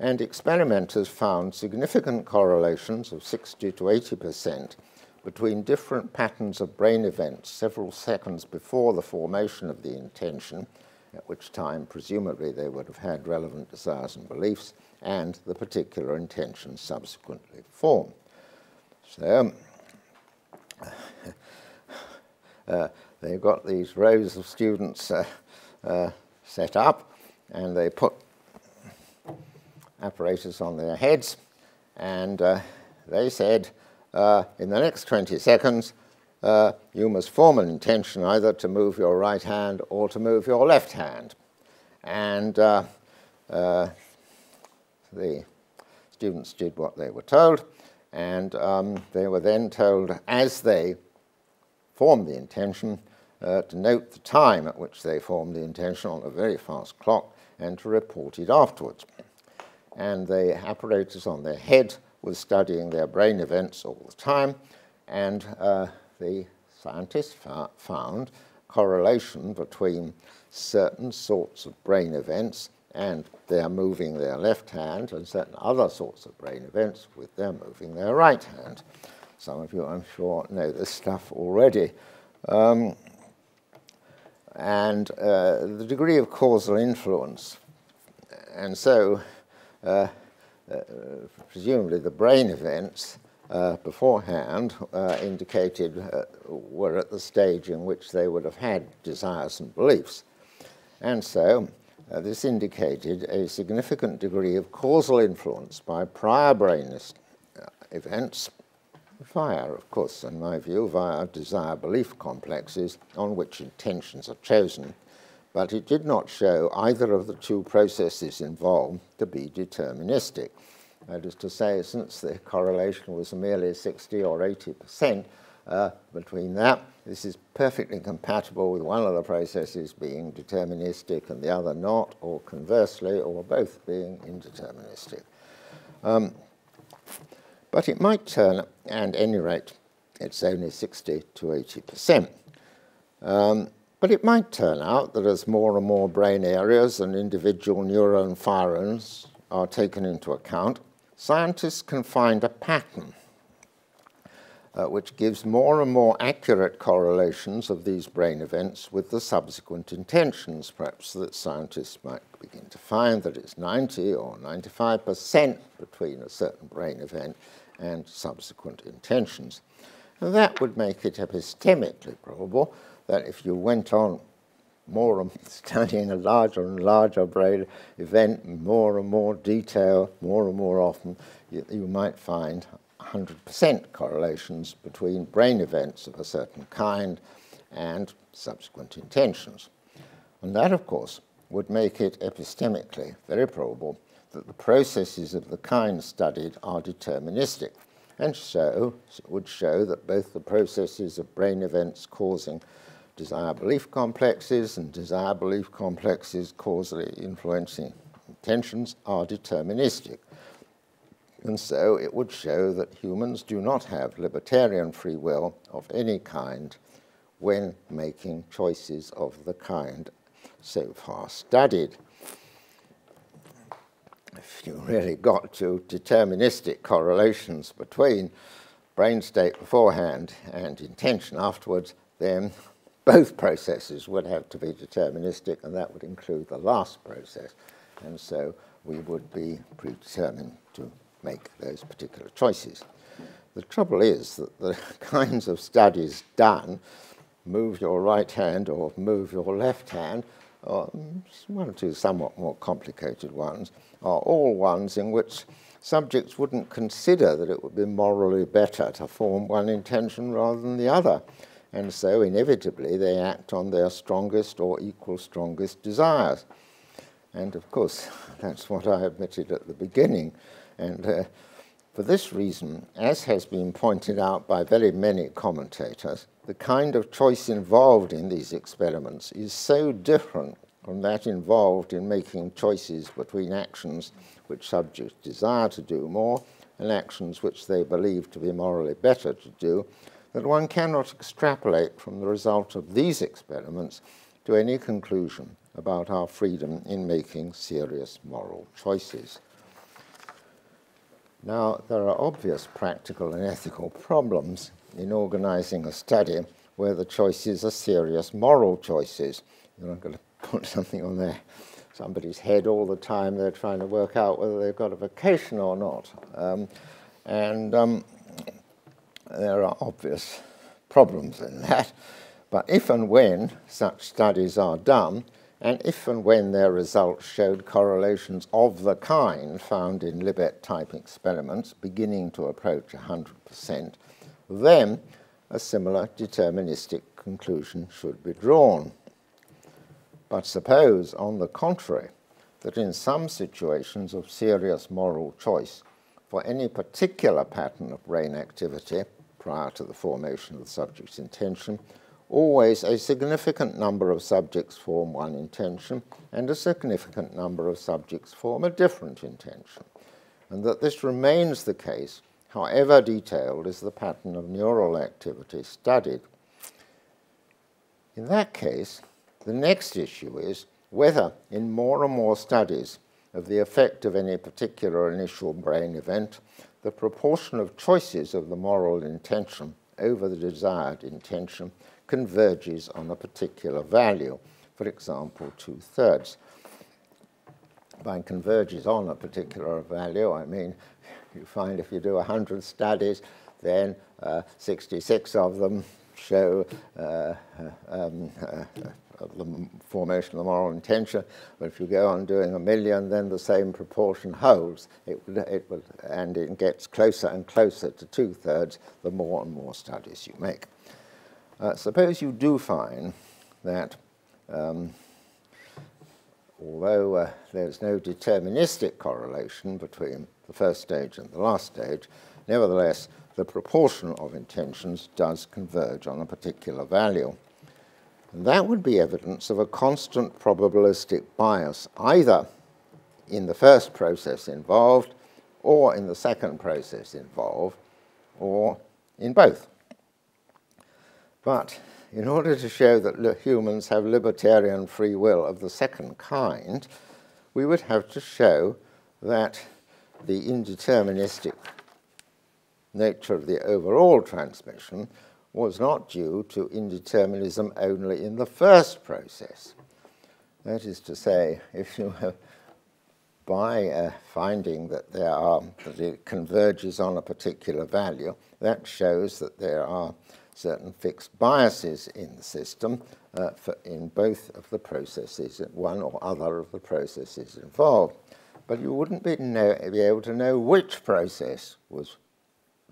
S3: And experimenters found significant correlations of 60 to 80 percent between different patterns of brain events several seconds before the formation of the intention, at which time presumably they would have had relevant desires and beliefs, and the particular intention subsequently formed. So uh, they've got these rows of students uh, uh, set up, and they put apparatus on their heads, and uh, they said, uh, in the next 20 seconds, uh, you must form an intention either to move your right hand or to move your left hand. And the students did what they were told, and um, they were then told, as they formed the intention, uh, to note the time at which they formed the intention on a very fast clock and to report it afterwards. And the apparatus on their head was studying their brain events all the time, and uh, the scientists found correlation between certain sorts of brain events and they're moving their left hand, and certain other sorts of brain events with their moving their right hand. Some of you, I'm sure, know this stuff already. Um, and uh, the degree of causal influence. And so, presumably, the brain events uh, beforehand uh, indicated uh, were at the stage in which they would have had desires and beliefs. And so, uh, this indicated a significant degree of causal influence by prior brain uh, events via, of course, in my view, via desire belief complexes on which intentions are chosen, but it did not show either of the two processes involved to be deterministic. That is to say, since the correlation was merely 60 or 80 percent uh, between that this is perfectly compatible with one of the processes being deterministic and the other not, or conversely, or both being indeterministic. Um, but it might turn, and at any rate, it's only 60 to 80%. Um, but it might turn out that as more and more brain areas and individual neuron firings are taken into account, scientists can find a pattern uh, which gives more and more accurate correlations of these brain events with the subsequent intentions, perhaps that scientists might begin to find that it's 90 or 95% between a certain brain event and subsequent intentions. And that would make it epistemically probable that if you went on more and studying a larger and larger brain event, more and more detail, more and more often, you, you might find 100% correlations between brain events of a certain kind and subsequent intentions. And that, of course, would make it epistemically very probable that the processes of the kind studied are deterministic, and so would show that both the processes of brain events causing desire belief complexes and desire belief complexes causally influencing intentions are deterministic. And so it would show that humans do not have libertarian free will of any kind when making choices of the kind so far studied. If you really got to deterministic correlations between brain state beforehand and intention afterwards, then both processes would have to be deterministic, and that would include the last process. And so we would be predetermined to make those particular choices. The trouble is that the kinds of studies done, move your right hand or move your left hand, or one or two somewhat more complicated ones, are all ones in which subjects wouldn't consider that it would be morally better to form one intention rather than the other. And so, inevitably, they act on their strongest or equal strongest desires. And of course, that's what I admitted at the beginning. And uh, for this reason, as has been pointed out by very many commentators, the kind of choice involved in these experiments is so different from that involved in making choices between actions which subjects desire to do more and actions which they believe to be morally better to do, that one cannot extrapolate from the result of these experiments to any conclusion about our freedom in making serious moral choices. Now, there are obvious practical and ethical problems in organizing a study where the choices are serious moral choices. You're not going to put something on there somebody's head all the time. They're trying to work out whether they've got a vocation or not. Um, and um, there are obvious problems in that. But if and when such studies are done, and if and when their results showed correlations of the kind found in Libet type experiments beginning to approach 100%, then a similar deterministic conclusion should be drawn. But suppose, on the contrary, that in some situations of serious moral choice, for any particular pattern of brain activity prior to the formation of the subject's intention, always a significant number of subjects form one intention and a significant number of subjects form a different intention, and that this remains the case however detailed is the pattern of neural activity studied. In that case, the next issue is whether, in more and more studies of the effect of any particular initial brain event, the proportion of choices of the moral intention over the desired intention converges on a particular value, for example, two thirds. By converges on a particular value, I mean you find if you do 100 studies, then uh, 66 of them show uh, uh um, uh, the formation of the moral intention. But if you go on doing a million, then the same proportion holds. It, it will, and it gets closer and closer to two thirds the more and more studies you make. Uh, suppose you do find that um, although uh, there's no deterministic correlation between the first stage and the last stage, nevertheless, the proportion of intentions does converge on a particular value. And that would be evidence of a constant probabilistic bias, either in the first process involved, or in the second process involved, or in both. But in order to show that humans have libertarian free will of the second kind, we would have to show that the indeterministic nature of the overall transmission was not due to indeterminism only in the first process. That is to say, if you have by uh, finding that there are that it converges on a particular value, that shows that there are certain fixed biases in the system uh, in both of the processes, one or other of the processes involved. But you wouldn't be, know, be able to know which process was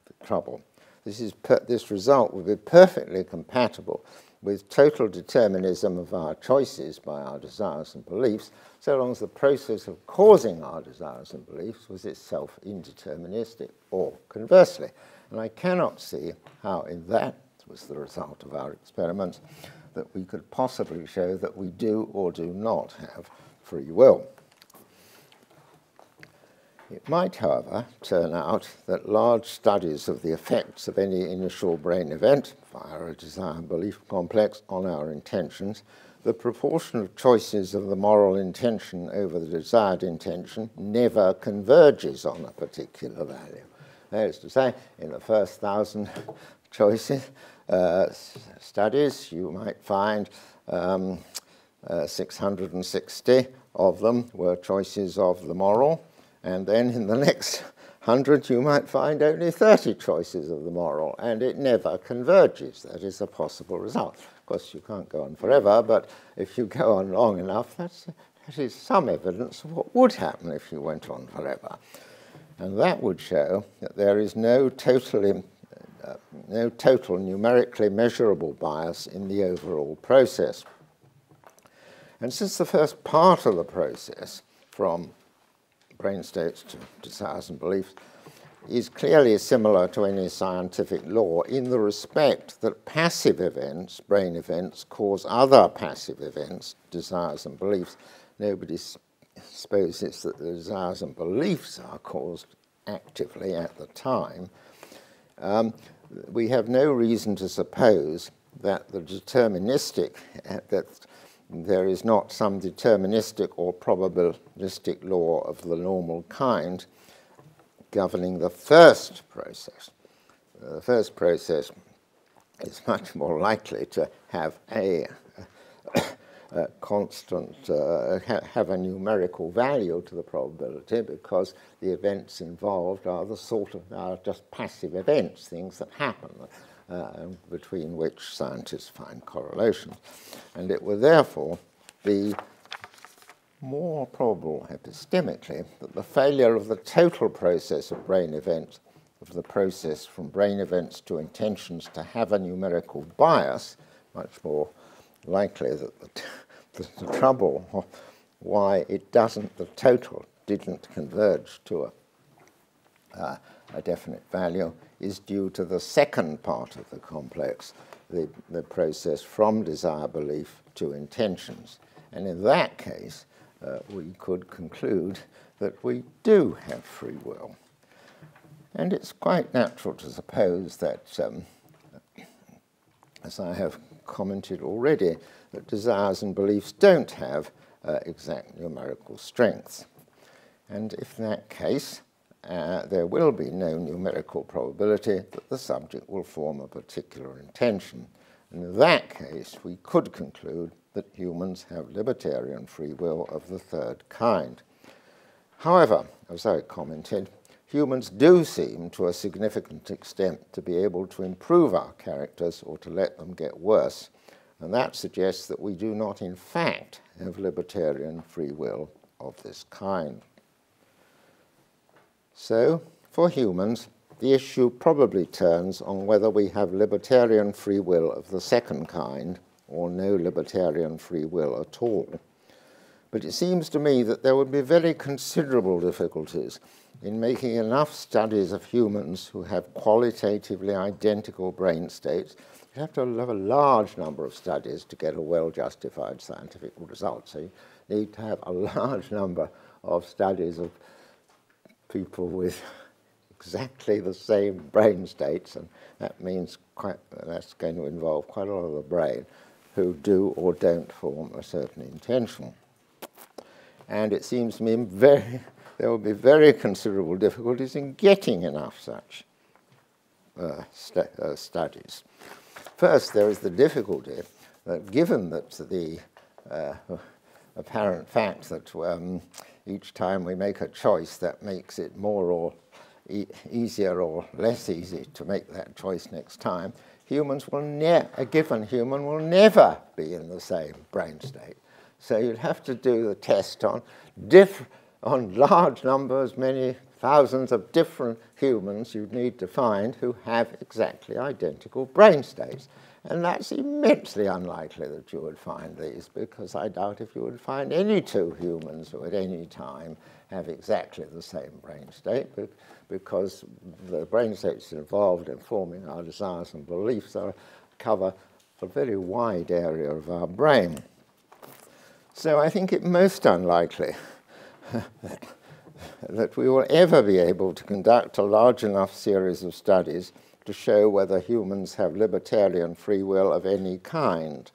S3: the trouble. This, is this result would be perfectly compatible with total determinism of our choices by our desires and beliefs, so long as the process of causing our desires and beliefs was itself indeterministic, or conversely. And I cannot see how, in that was the result of our experiments, that we could possibly show that we do or do not have free will. It might, however, turn out that large studies of the effects of any initial brain event via a desire and belief complex on our intentions, the proportion of choices of the moral intention over the desired intention never converges on a particular value. That is to say, in the first thousand choices, uh, studies, you might find um, uh, 660 of them were choices of the moral, and then in the next 100 you might find only 30 choices of the moral, and it never converges. That is a possible result. Of course, you can't go on forever, but if you go on long enough, that's, that is some evidence of what would happen if you went on forever. And that would show that there is no totally uh, no total numerically measurable bias in the overall process. And since the first part of the process, from brain states to desires and beliefs, is clearly similar to any scientific law in the respect that passive events, brain events, cause other passive events, desires and beliefs. Nobody supposes that the desires and beliefs are caused actively at the time. Um, we have no reason to suppose that the deterministic, that there is not some deterministic or probabilistic law of the normal kind governing the first process. Uh, the first process is much more likely to have a, a constant, uh, ha have a numerical value to the probability because the events involved are the sort of, are just passive events, things that happen. Uh, between which scientists find correlations. And it would therefore be more probable epistemically that the failure of the total process of brain events, of the process from brain events to intentions to have a numerical bias, much more likely that the the, the trouble why it doesn't, the total didn't converge to a, uh, a definite value is due to the second part of the complex, the, the process from desire belief to intentions. And in that case, uh, we could conclude that we do have free will. And it's quite natural to suppose that, um, as I have commented already, that desires and beliefs don't have uh, exact numerical strengths. And if in that case, uh, there will be no numerical probability that the subject will form a particular intention. And in that case, we could conclude that humans have libertarian free will of the third kind. However, as I commented, humans do seem to a significant extent to be able to improve our characters or to let them get worse and that suggests that we do not, in fact, have libertarian free will of this kind. So, for humans, the issue probably turns on whether we have libertarian free will of the second kind or no libertarian free will at all. But it seems to me that there would be very considerable difficulties in making enough studies of humans who have qualitatively identical brain states You'd have to have a large number of studies to get a well-justified scientific result. So you need to have a large number of studies of people with exactly the same brain states, and that means quite, that's going to involve quite a lot of the brain who do or don't form a certain intention. And it seems to me very, there will be very considerable difficulties in getting enough such uh, uh, studies. First, there is the difficulty that given that the uh, apparent fact that um, each time we make a choice that makes it more or e easier or less easy to make that choice next time, humans will never, a given human will never be in the same brain state. So you'd have to do the test on, on large numbers, many thousands of different humans you'd need to find who have exactly identical brain states. And that's immensely unlikely that you would find these, because I doubt if you would find any two humans who at any time have exactly the same brain state, because the brain states involved in forming our desires and beliefs are, cover a very wide area of our brain. So I think it most unlikely that we will ever be able to conduct a large enough series of studies to show whether humans have libertarian free will of any kind.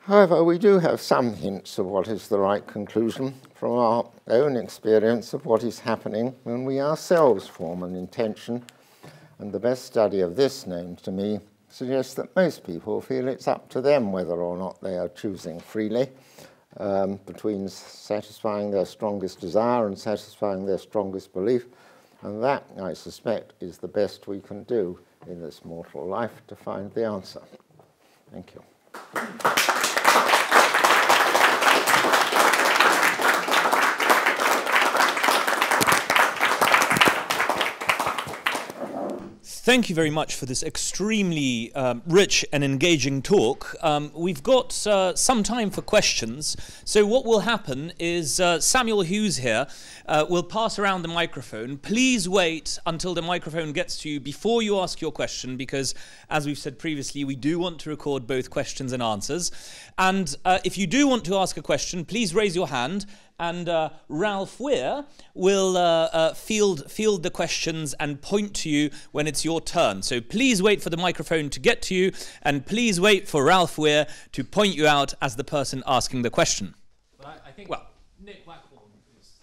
S3: However, we do have some hints of what is the right conclusion from our own experience of what is happening when we ourselves form an intention. And the best study of this, known to me, suggests that most people feel it's up to them whether or not they are choosing freely um, between satisfying their strongest desire and satisfying their strongest belief. And that, I suspect, is the best we can do in this mortal life to find the answer. Thank you.
S1: Thank you very much for this extremely um, rich and engaging talk. Um, we've got uh, some time for questions. So what will happen is uh, Samuel Hughes here uh, will pass around the microphone. Please wait until the microphone gets to you before you ask your question because, as we've said previously, we do want to record both questions and answers. And uh, if you do want to ask a question, please raise your hand and uh, Ralph Weir will uh, uh, field, field the questions and point to you when it's your turn. So please wait for the microphone to get to you, and please wait for Ralph Weir to point you out as the person asking the question.
S2: I, I, think well, Nick Waghorn is.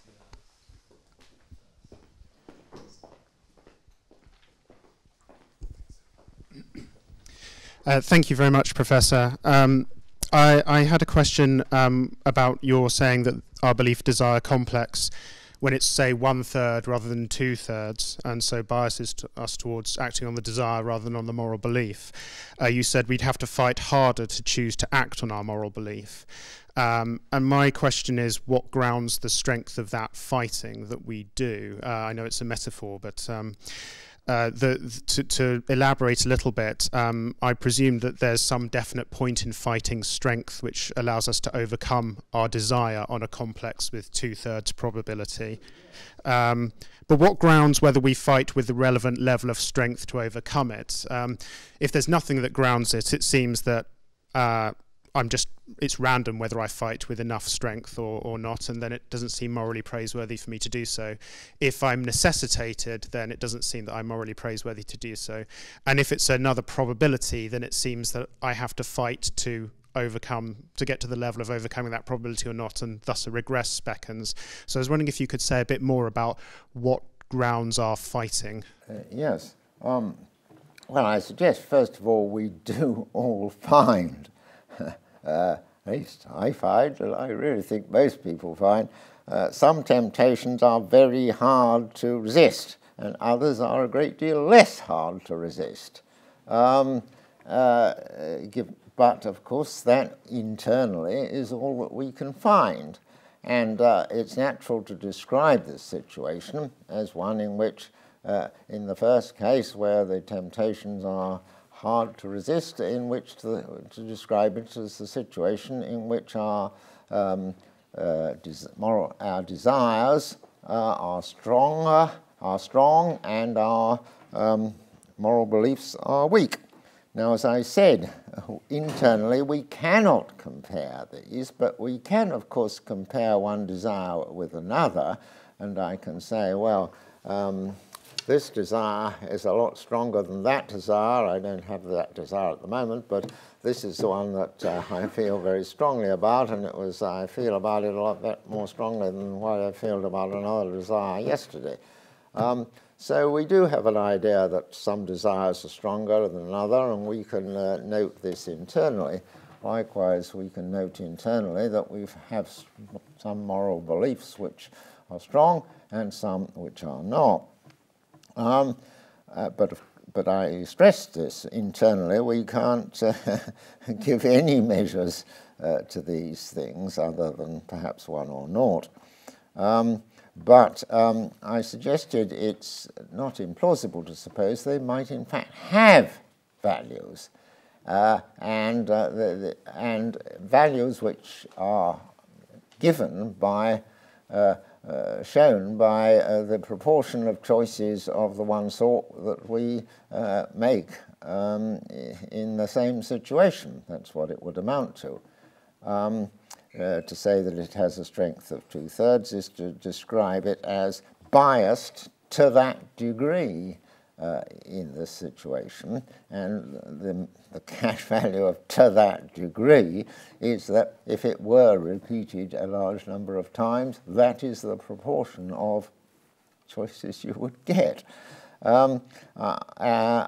S4: Uh, thank you very much, Professor. Um, I, I, had a question um, about your saying that our belief desire complex when it's say one third rather than two thirds, and so biases to us towards acting on the desire rather than on the moral belief. Uh, you said we'd have to fight harder to choose to act on our moral belief. Um, and my question is, what grounds the strength of that fighting that we do? Uh, I know it's a metaphor, but um, uh, the, to, to, elaborate a little bit, um, I presume that there's some definite point in fighting strength which allows us to overcome our desire on a complex with two-thirds probability. Um, but what grounds whether we fight with the relevant level of strength to overcome it? Um, if there's nothing that grounds it, it seems that uh, I'm just it's random whether I fight with enough strength or, or not, and then it doesn't seem morally praiseworthy for me to do so. If I'm necessitated, then it doesn't seem that I'm morally praiseworthy to do so. And if it's another probability, then it seems that I have to fight to overcome to get to the level of overcoming that probability or not, and thus a regress beckons. So I was wondering if you could say a bit more about what grounds are fighting.
S3: Uh, yes. Um, well, I suggest first of all we do all find uh, at least I find, and I really think most people find, uh, some temptations are very hard to resist, and others are a great deal less hard to resist. Um, uh, give, but of course, that internally is all that we can find. And uh, it's natural to describe this situation as one in which, uh, in the first case, where the temptations are hard to resist, in which to, to describe it as the situation in which our, um, uh, moral, our desires uh, are stronger, are strong, and our um, moral beliefs are weak. Now, as I said, internally we cannot compare these, but we can, of course, compare one desire with another, and I can say, well, um, this desire is a lot stronger than that desire. I don't have that desire at the moment, but this is the one that uh, I feel very strongly about, and it was I feel about it a lot more strongly than what I felt about another desire yesterday. Um, so we do have an idea that some desires are stronger than another, and we can uh, note this internally. likewise, we can note internally that we have some moral beliefs which are strong and some which are not. Um, uh, but, but I stress this internally, we can't uh, give any measures uh, to these things other than perhaps one or naught. Um, but um, I suggested it's not implausible to suppose they might in fact have values. Uh, and, uh, the, the, and values which are given by, uh, shown by uh, the proportion of choices of the one sort that we uh, make um, in the same situation. That's what it would amount to. Um, uh, to say that it has a strength of two thirds is to describe it as biased to that degree uh, in this situation. And the, the cash value of to that degree is that if it were repeated a large number of times, that is the proportion of choices you would get. Um, uh, uh,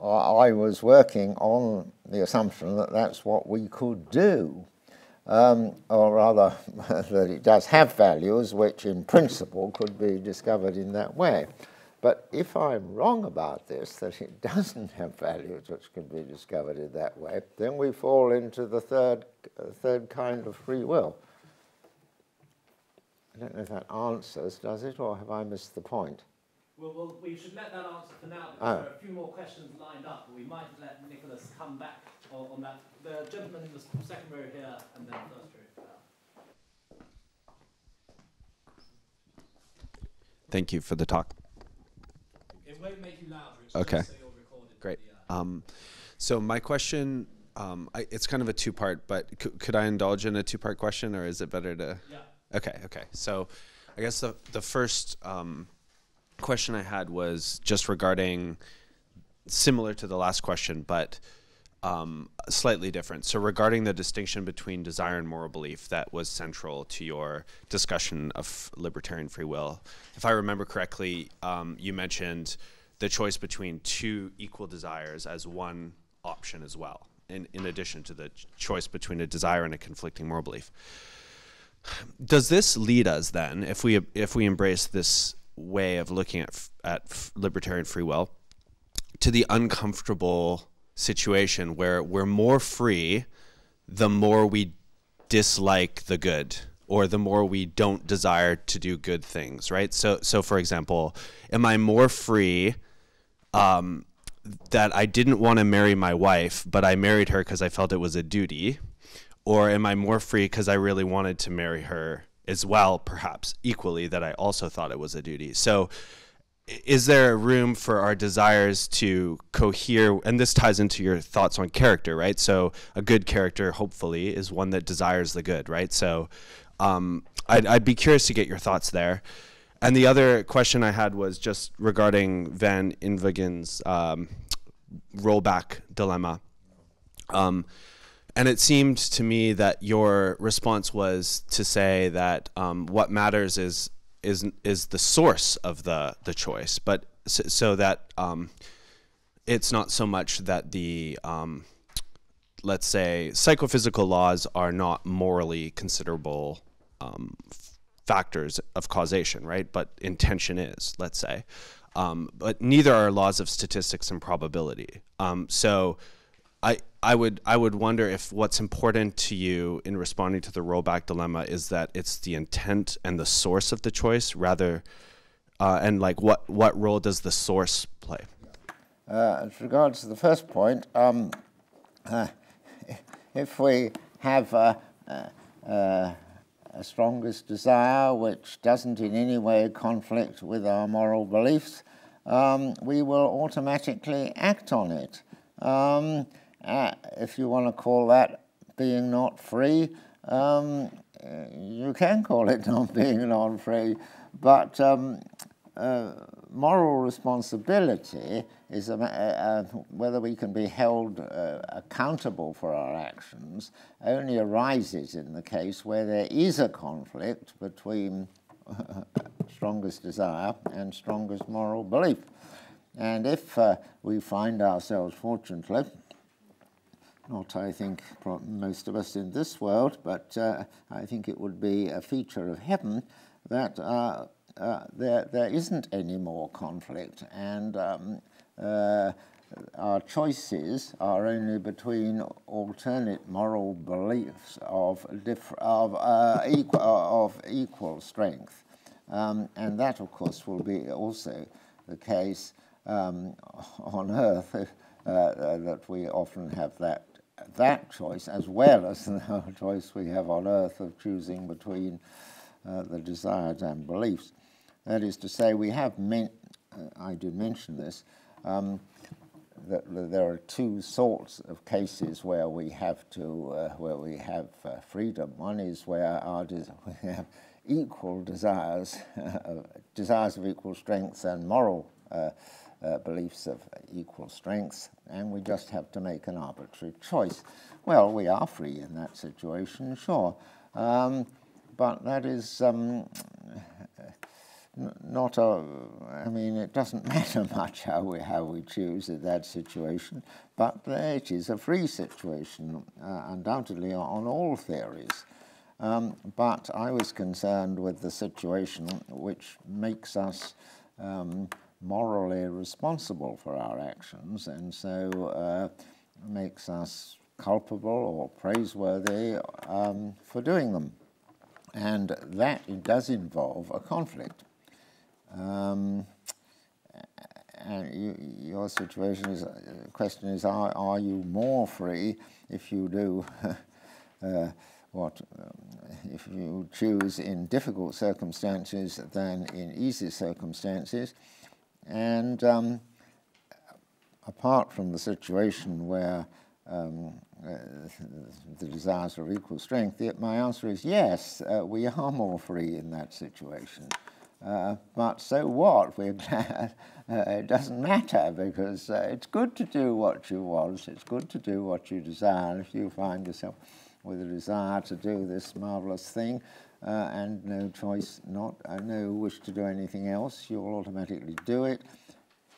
S3: I was working on the assumption that that's what we could do um, or rather that it does have values which in principle could be discovered in that way. But if I'm wrong about this, that it doesn't have values which can be discovered in that way, then we fall into the third, uh, third kind of free will. I don't know if that answers, does it, or have I missed the point?
S2: Well, well we should let that answer for now, because oh. there are a few more questions lined up. We might let Nicholas come back on, on that. The gentleman in the second row here, and then the first row.
S5: Thank you for the talk.
S2: It won't make you louder.
S5: Okay. Great. Um, so my question, um, I, it's kind of a two-part, but c- could I indulge in a two-part question, or is it better to?
S2: Yeah.
S5: Okay. Okay. So, I guess the the first um, question I had was just regarding similar to the last question, but um, slightly different. So, regarding the distinction between desire and moral belief that was central to your discussion of libertarian free will, if I remember correctly, um, you mentioned the choice between two equal desires as one option as well, in, in addition to the ch- choice between a desire and a conflicting moral belief. Does this lead us then, if we if we embrace this way of looking at at libertarian free will, to the uncomfortable situation where we're more free the more we dislike the good or the more we don't desire to do good things right so so for example am i more free um, that i didn't want to marry my wife but i married her because i felt it was a duty. Or am i more free because i really wanted to marry her as well perhaps equally that i also thought it was a duty? So is there a room for our desires to cohere and this ties into your thoughts on character right? So a good character hopefully is one that desires the good right? So um, I'd, I'd be curious to get your thoughts there and the other question i had was just regarding van inwagen's um, rollback dilemma. Um, and it seemed to me that your response was to say that um, what matters is is is the source of the the choice, but so, so that um, it's not so much that the um, let's say psychophysical laws are not morally considerable um, factors of causation, right? But intention is, let's say. Um, but neither are laws of statistics and probability. Um, so I, I would I would wonder if what's important to you in responding to the rollback dilemma is that it's the intent and the source of the choice rather uh, and like what what role does the source play?
S3: Uh, as regards to the first point, um, uh, if we have a, a, a strongest desire which doesn't in any way conflict with our moral beliefs, um, we will automatically act on it. Um, uh, if you want to call that being not free, um, you can call it not being not free, but um, uh, moral responsibility is a, uh, whether we can be held uh, accountable for our actions only arises in the case where there is a conflict between strongest desire and strongest moral belief. And if uh, we find ourselves, fortunately, not, I think, most of us in this world, but uh, I think it would be a feature of heaven that uh, there, there isn't any more conflict and um, uh, our choices are only between alternate moral beliefs of, of, uh, equal, of equal strength. Um, and that, of course, will be also the case um, on earth uh, uh, that we often have that that choice as well as the choice we have on earth of choosing between the desires and beliefs. That is to say, we have, men- uh, I did mention this, um, that there are two sorts of cases where we have to, uh, where we have uh, freedom. One is where our we have equal desires, desires of equal strength and moral uh, uh, beliefs of equal strength, and we just have to make an arbitrary choice. Well, we are free in that situation, sure, um, but that is um, not a. I mean, it doesn't matter much how we how we choose in that situation, but it is a free situation, uh, undoubtedly on all theories. Um, but I was concerned with the situation which makes us um, morally responsible for our actions and so uh, makes us culpable or praiseworthy um, for doing them. And that does involve a conflict. Um, and you, your situation is, uh, question is, are, are you more free if you do uh, what, um, if you choose in difficult circumstances than in easy circumstances? And um, apart from the situation where um, uh, the desires are of equal strength, my answer is yes, uh, we are more free in that situation. Uh, but so what? We're glad. Uh, it doesn't matter because uh, it's good to do what you want. It's good to do what you desire. If you find yourself with a desire to do this marvelous thing, uh, and no choice, not uh, no wish to do anything else, you'll automatically do it.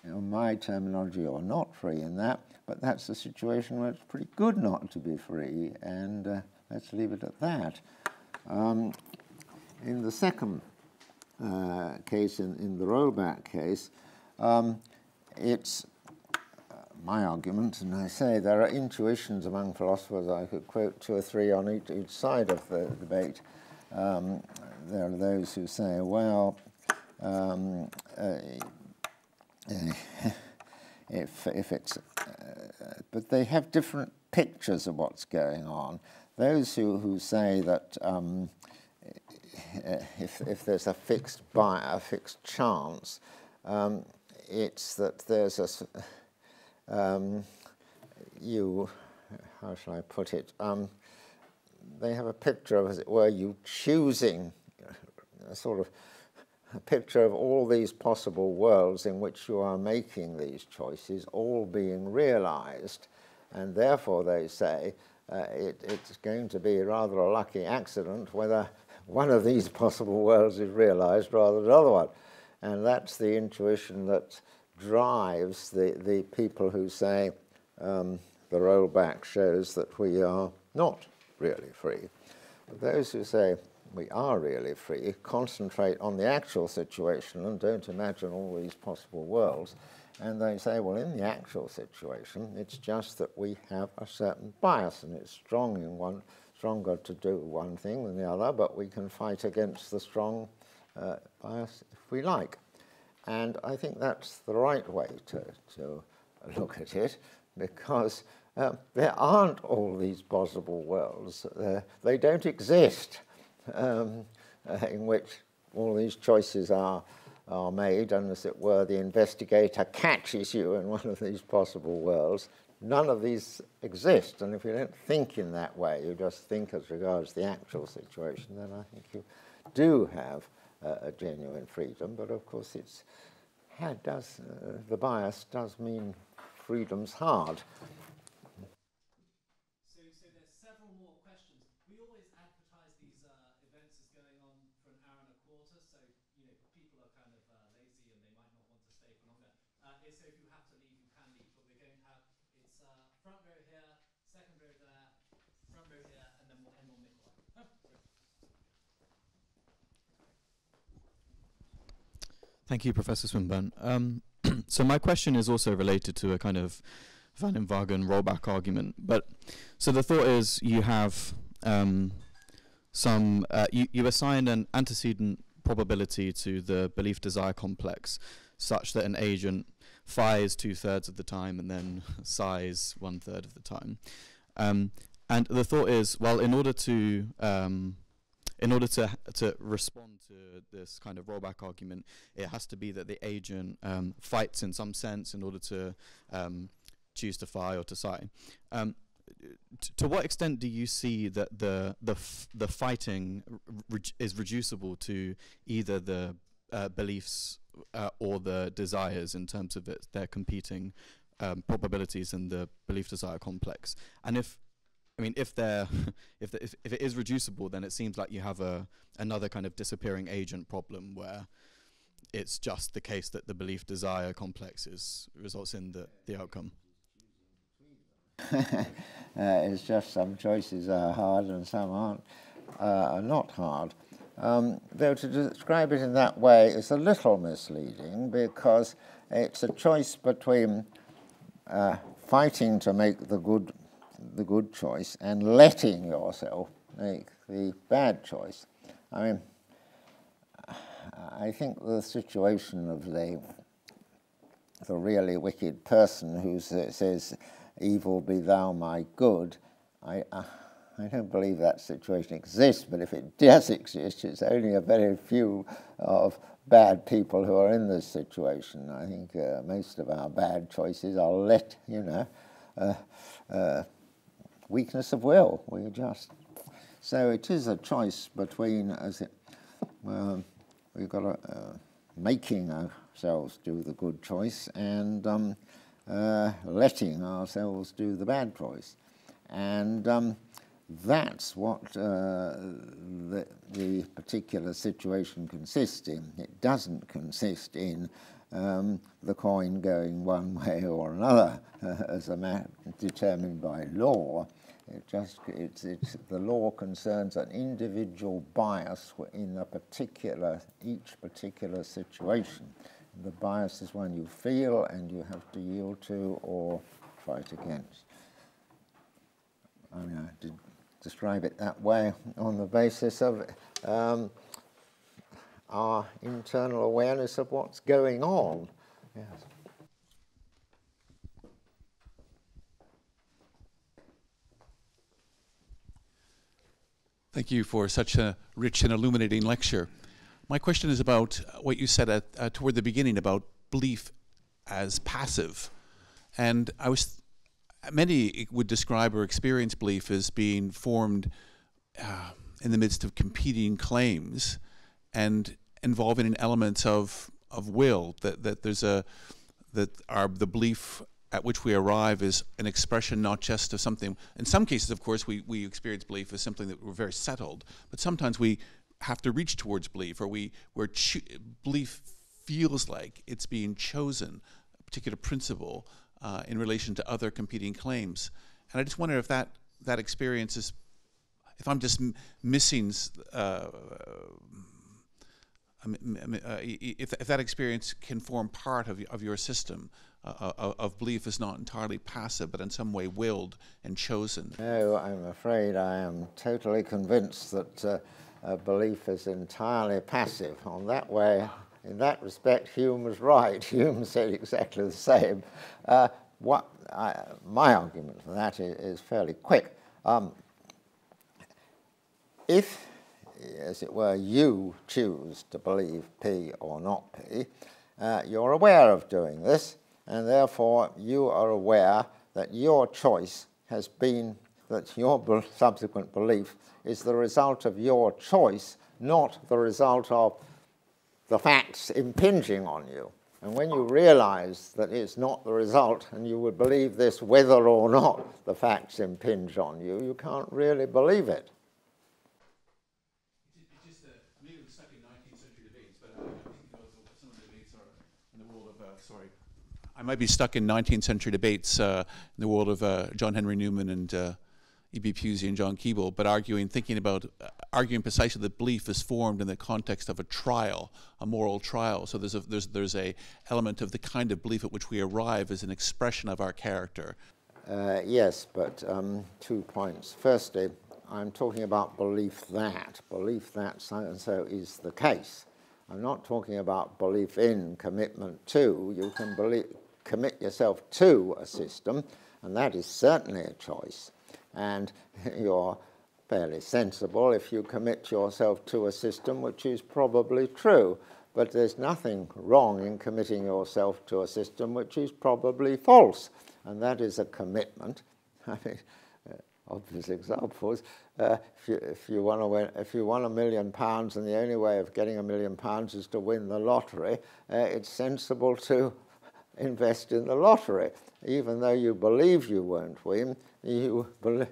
S3: In my terminology, you're not free in that, but that's a situation where it's pretty good not to be free, and uh, let's leave it at that. Um, in the second uh, case, in, in the rollback case, um, it's uh, my argument, and I say there are intuitions among philosophers, I could quote two or three on each, each side of the debate, um, there are those who say, well, um, uh, if, if it's, uh, but they have different pictures of what's going on. Those who, who say that um, if, if there's a fixed by a fixed chance, um, it's that there's a um, you how shall I put it? Um, they have a picture of, as it were, you choosing a sort of a picture of all these possible worlds in which you are making these choices, all being realized, and therefore they say uh, it, it's going to be rather a lucky accident whether one of these possible worlds is realized rather than another one. And that's the intuition that drives the, the people who say um, the rollback shows that we are not really free. Those who say we are really free concentrate on the actual situation and don't imagine all these possible worlds. And they say, well, in the actual situation, it's just that we have a certain bias and it's strong in one, stronger to do one thing than the other, but we can fight against the strong uh, bias if we like. And I think that's the right way to, to look at it because uh, there aren't all these possible worlds. Uh, they don't exist um, uh, in which all these choices are, are made, and as it were, the investigator catches you in one of these possible worlds. None of these exist, and if you don't think in that way, you just think as regards the actual situation, then I think you do have uh, a genuine freedom. But of course, it's does uh, the bias does mean freedom's hard.
S2: so if you have to leave, you can leave. But we're going to have it's uh, front row here, second row
S6: Thank you, Professor Swinburne. Um, so my question is also related to a kind of Van Inwagen rollback argument. But so the thought is you have um, some uh, you, you assign an antecedent probability to the belief desire complex such that an agent fires two thirds of the time and then sighs one third of the time. Um, and the thought is, well, in order to um, in order to to respond to this kind of rollback argument, it has to be that the agent um, fights in some sense in order to um, choose to fire or to sign. Um, to what extent do you see that the the the fighting is reducible to either the uh, beliefs uh, or the desires in terms of it, their competing um, probabilities in the belief desire complex? And if I mean, if they're if, the, if if it is reducible, then it seems like you have a another kind of disappearing agent problem where it's just the case that the belief desire complex is results in the the outcome.
S3: uh, it's just some choices are hard and some aren't, uh, are not hard. Um, though to describe it in that way is a little misleading because it's a choice between uh, fighting to make the good, the good choice and letting yourself make the bad choice. I mean, I think the situation of the, the really wicked person who says, evil be thou my good. I, uh, I don't believe that situation exists, but if it does exist, it's only a very few of bad people who are in this situation. I think uh, most of our bad choices are let, you know, uh, uh, weakness of will. We just so it is a choice between as it we've got a, uh, making ourselves do the good choice and um, uh, letting ourselves do the bad choice. And um, that's what uh, the, the, particular situation consists in. It doesn't consist in um, the coin going one way or another uh, as a matter determined by law. It just it's, it's the law concerns an individual bias in a particular each particular situation. The bias is one you feel and you have to yield to or fight against. I mean, I did describe it that way on the basis of um, our internal awareness of what's going on. Yes.
S7: Thank you for such a rich and illuminating lecture. My question is about what you said at, uh, toward the beginning about belief as passive. And I was, many would describe or experience belief as being formed uh, in the midst of competing claims and involving elements of, of will, that, that there's a, that our, the belief at which we arrive is an expression not just of something. In some cases, of course, we, we experience belief as something that we're very settled, but sometimes we have to reach towards belief, or we where belief feels like it's being chosen, a particular principle uh, in relation to other competing claims. And I just wonder if that that experience is, if I'm just missing. Uh, uh, if, if that experience can form part of, of your system uh, uh of belief is not entirely passive, but in some way willed and chosen.
S3: No, I'm afraid I am totally convinced that uh, belief is entirely passive. On that way, in that respect, Hume was right. Hume said exactly the same. Uh, what I, my argument for that is, is fairly quick. Um, if, as it were, you choose to believe P or not P, uh, you're aware of doing this, and therefore you are aware that your choice has been that your subsequent belief is the result of your choice, not the result of the facts impinging on you. And when you realize that it's not the result, and you would believe this whether or not the facts impinge on you, you can't really believe it.
S7: I might be stuck in 19th century debates uh, in the world of uh, John Henry Newman and uh, E.B. Pusey and John Keble, but arguing, thinking about, uh, arguing precisely that belief is formed in the context of a trial, a moral trial. So there's a, there's, there's a element of the kind of belief at which we arrive as an expression of our character.
S3: Uh, yes, but um, two points. Firstly, I'm talking about belief that. Belief that so and so is the case. I'm not talking about belief in, commitment to. You can believe, commit yourself to a system, and that is certainly a choice. And you're fairly sensible if you commit yourself to a system which is probably true. But there's nothing wrong in committing yourself to a system which is probably false, and that is a commitment. I mean, uh, obvious examples. Uh, if, you, if, you want to win, if you want a million pounds and the only way of getting a million pounds is to win the lottery, uh, it's sensible to invest in the lottery. Even though you believe you won't win, you are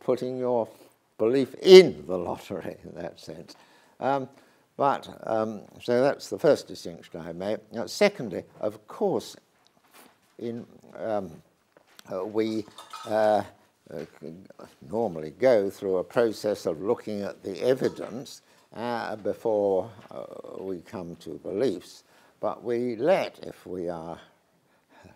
S3: putting your belief in the lottery in that sense. Um, but, um, so that's the first distinction I made. Now, secondly, of course, in, um, uh, we uh, uh, normally go through a process of looking at the evidence uh, before uh, we come to beliefs. But we let, if we are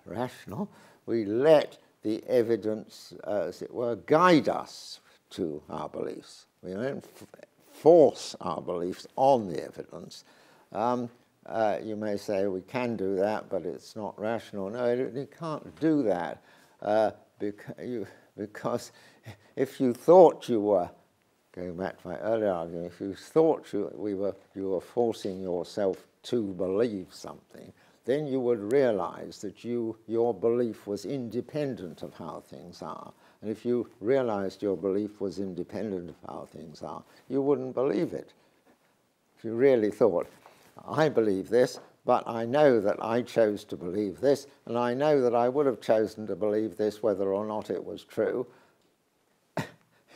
S3: rational, we let the evidence, uh, as it were, guide us to our beliefs. We don't force our beliefs on the evidence. Um, uh, you may say we can do that, but it's not rational. No, you can't do that uh, because, you, because if you thought you were, going back to my earlier argument, if you thought you, we were, you were forcing yourself to believe something, then you would realize that you, your belief was independent of how things are. And if you realized your belief was independent of how things are, you wouldn't believe it. If you really thought, I believe this, but I know that I chose to believe this, and I know that I would have chosen to believe this whether or not it was true,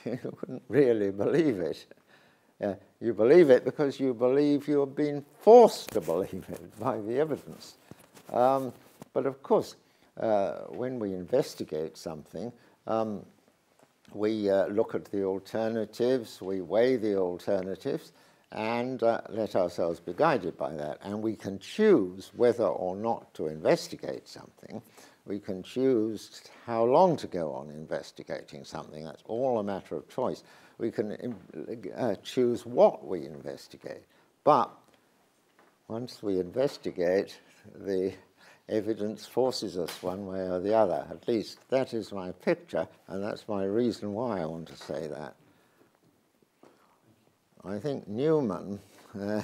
S3: you wouldn't really believe it. Uh, you believe it because you believe you have been forced to believe it by the evidence. Um, but of course, uh, when we investigate something, um, we uh, look at the alternatives, we weigh the alternatives, and uh, let ourselves be guided by that. And we can choose whether or not to investigate something. We can choose how long to go on investigating something. That's all a matter of choice. We can uh, choose what we investigate. But once we investigate, the evidence forces us one way or the other. At least that is my picture, and that's my reason why I want to say that. I think Newman uh,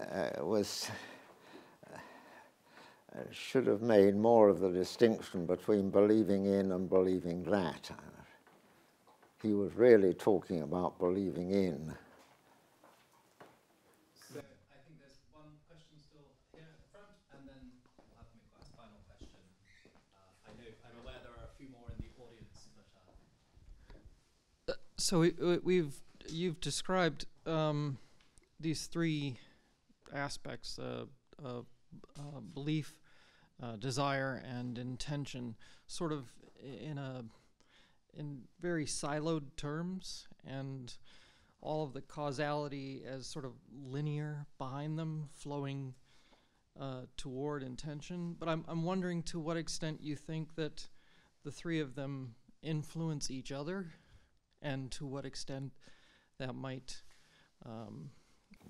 S3: uh, was uh, should have made more of the distinction between believing in and believing that. He was really talking about believing in.
S8: So we, have you've described um, these three aspects: uh, uh, uh, belief, uh, desire, and intention, sort of in a in very siloed terms, and all of the causality as sort of linear behind them, flowing uh, toward intention. But I'm I'm wondering to what extent you think that the three of them influence each other and to what extent that might. Um,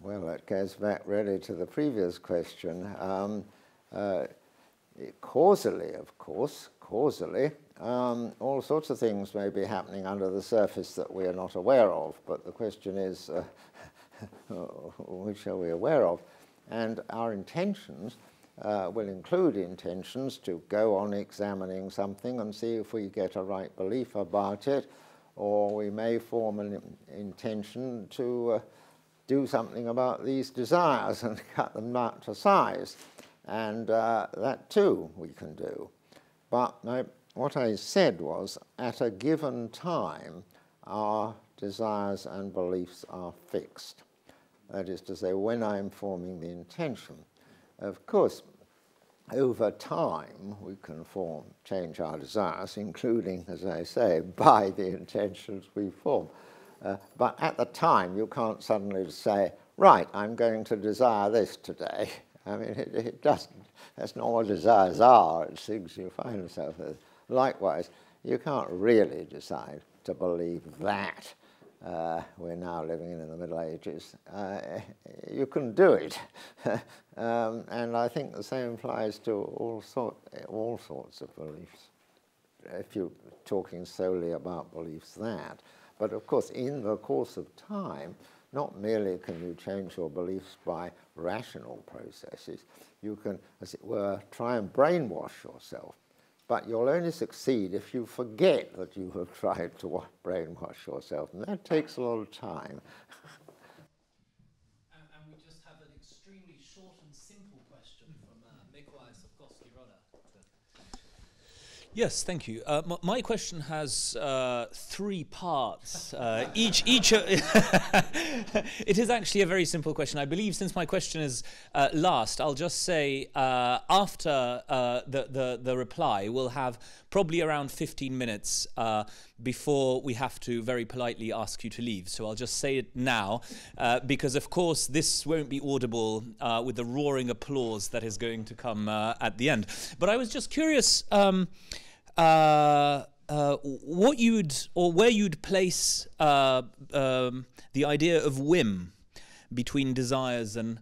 S3: well, that goes back really to the previous question. Um, uh, causally, of course, causally, um, all sorts of things may be happening under the surface that we are not aware of, but the question is, uh, which are we aware of? And our intentions uh, will include intentions to go on examining something and see if we get a right belief about it, or we may form an intention to uh, do something about these desires and cut them down to size. And uh, that too we can do. But my, what I said was, at a given time, our desires and beliefs are fixed. That is to say, when I'm forming the intention. Of course, over time, we can form, change our desires, including, as I say, by the intentions we form. Uh, but at the time, you can't suddenly say, right, I'm going to desire this today. I mean, it, it doesn't. That's not what desires are. It's things you find yourself with. Likewise, you can't really decide to believe that uh, we're now living in, in the Middle Ages. Uh, you can do it. um, and I think the same applies to all, sort, all sorts of beliefs, if you're talking solely about beliefs that. But of course, in the course of time, not merely can you change your beliefs by rational processes, you can, as it were, try and brainwash yourself but you'll only succeed if you forget that you have tried to brainwash yourself, and that takes a lot of time.
S1: Yes, thank you. Uh, my question has uh, three parts. Uh, each, each. it is actually a very simple question. I believe since my question is uh, last, I'll just say uh, after uh, the, the the reply, we'll have probably around 15 minutes before we have to very politely ask you to leave. So I'll just say it now, because of course this won't be audible with the roaring applause that is going to come at the end. But I was just curious. Um, uh, uh, what you'd or where you'd place uh, um, the idea of whim between desires and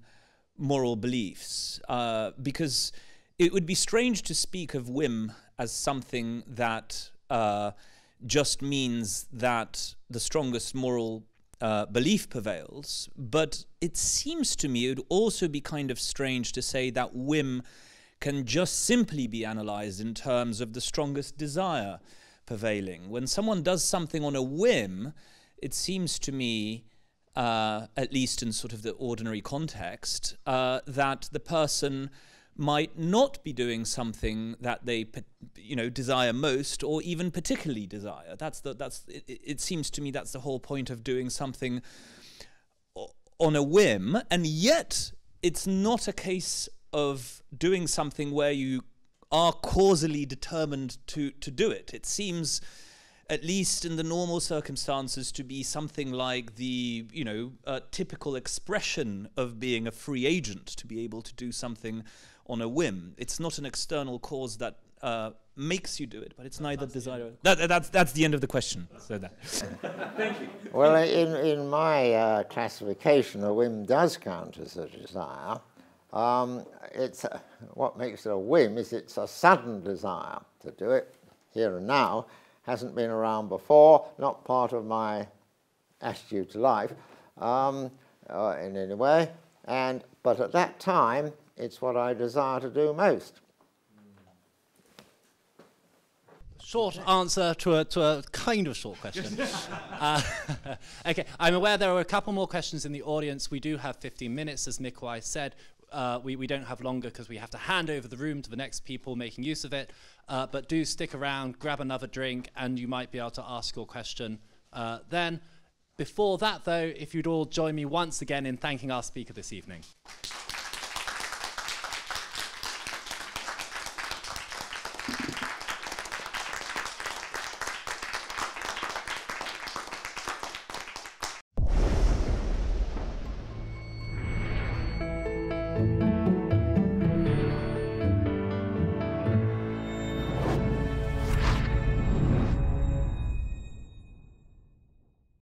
S1: moral beliefs, uh, because it would be strange to speak of whim as something that uh, just means that the strongest moral uh, belief prevails, but it seems to me it would also be kind of strange to say that whim can just simply be analyzed in terms of the strongest desire prevailing. When someone does something on a whim, it seems to me, uh, at least in sort of the ordinary context, uh, that the person might not be doing something that they you know desire most or even particularly desire that's the that's it, it seems to me that's the whole point of doing something on a whim and yet it's not a case of doing something where you are causally determined to, to do it. It seems, at least in the normal circumstances, to be something like the you know uh, typical expression of being a free agent, to be able to do something on a whim. It's not an external cause that uh, makes you do it, but it's neither desire. That, that's that's the end of the question. So that.
S3: Thank you. Well, in in my uh, classification, a whim does count as a desire. Um, it's a, what makes it a whim is it's a sudden desire to do it here and now. Hasn't been around before, not part of my attitude to life um, uh, in any way. And, but at that time, it's what I desire to do most.
S2: short answer to a, to a kind of short question. uh, okay, I'm aware there are a couple more questions in the audience. We do have 15 minutes, as Mikołaj said uh, we, we don't have longer because we have to hand over the room to the next people making use of it. Uh, but do stick around, grab another drink, and you might be able to ask your question uh, then. Before that, though, if you'd all join me once again in thanking our speaker this evening.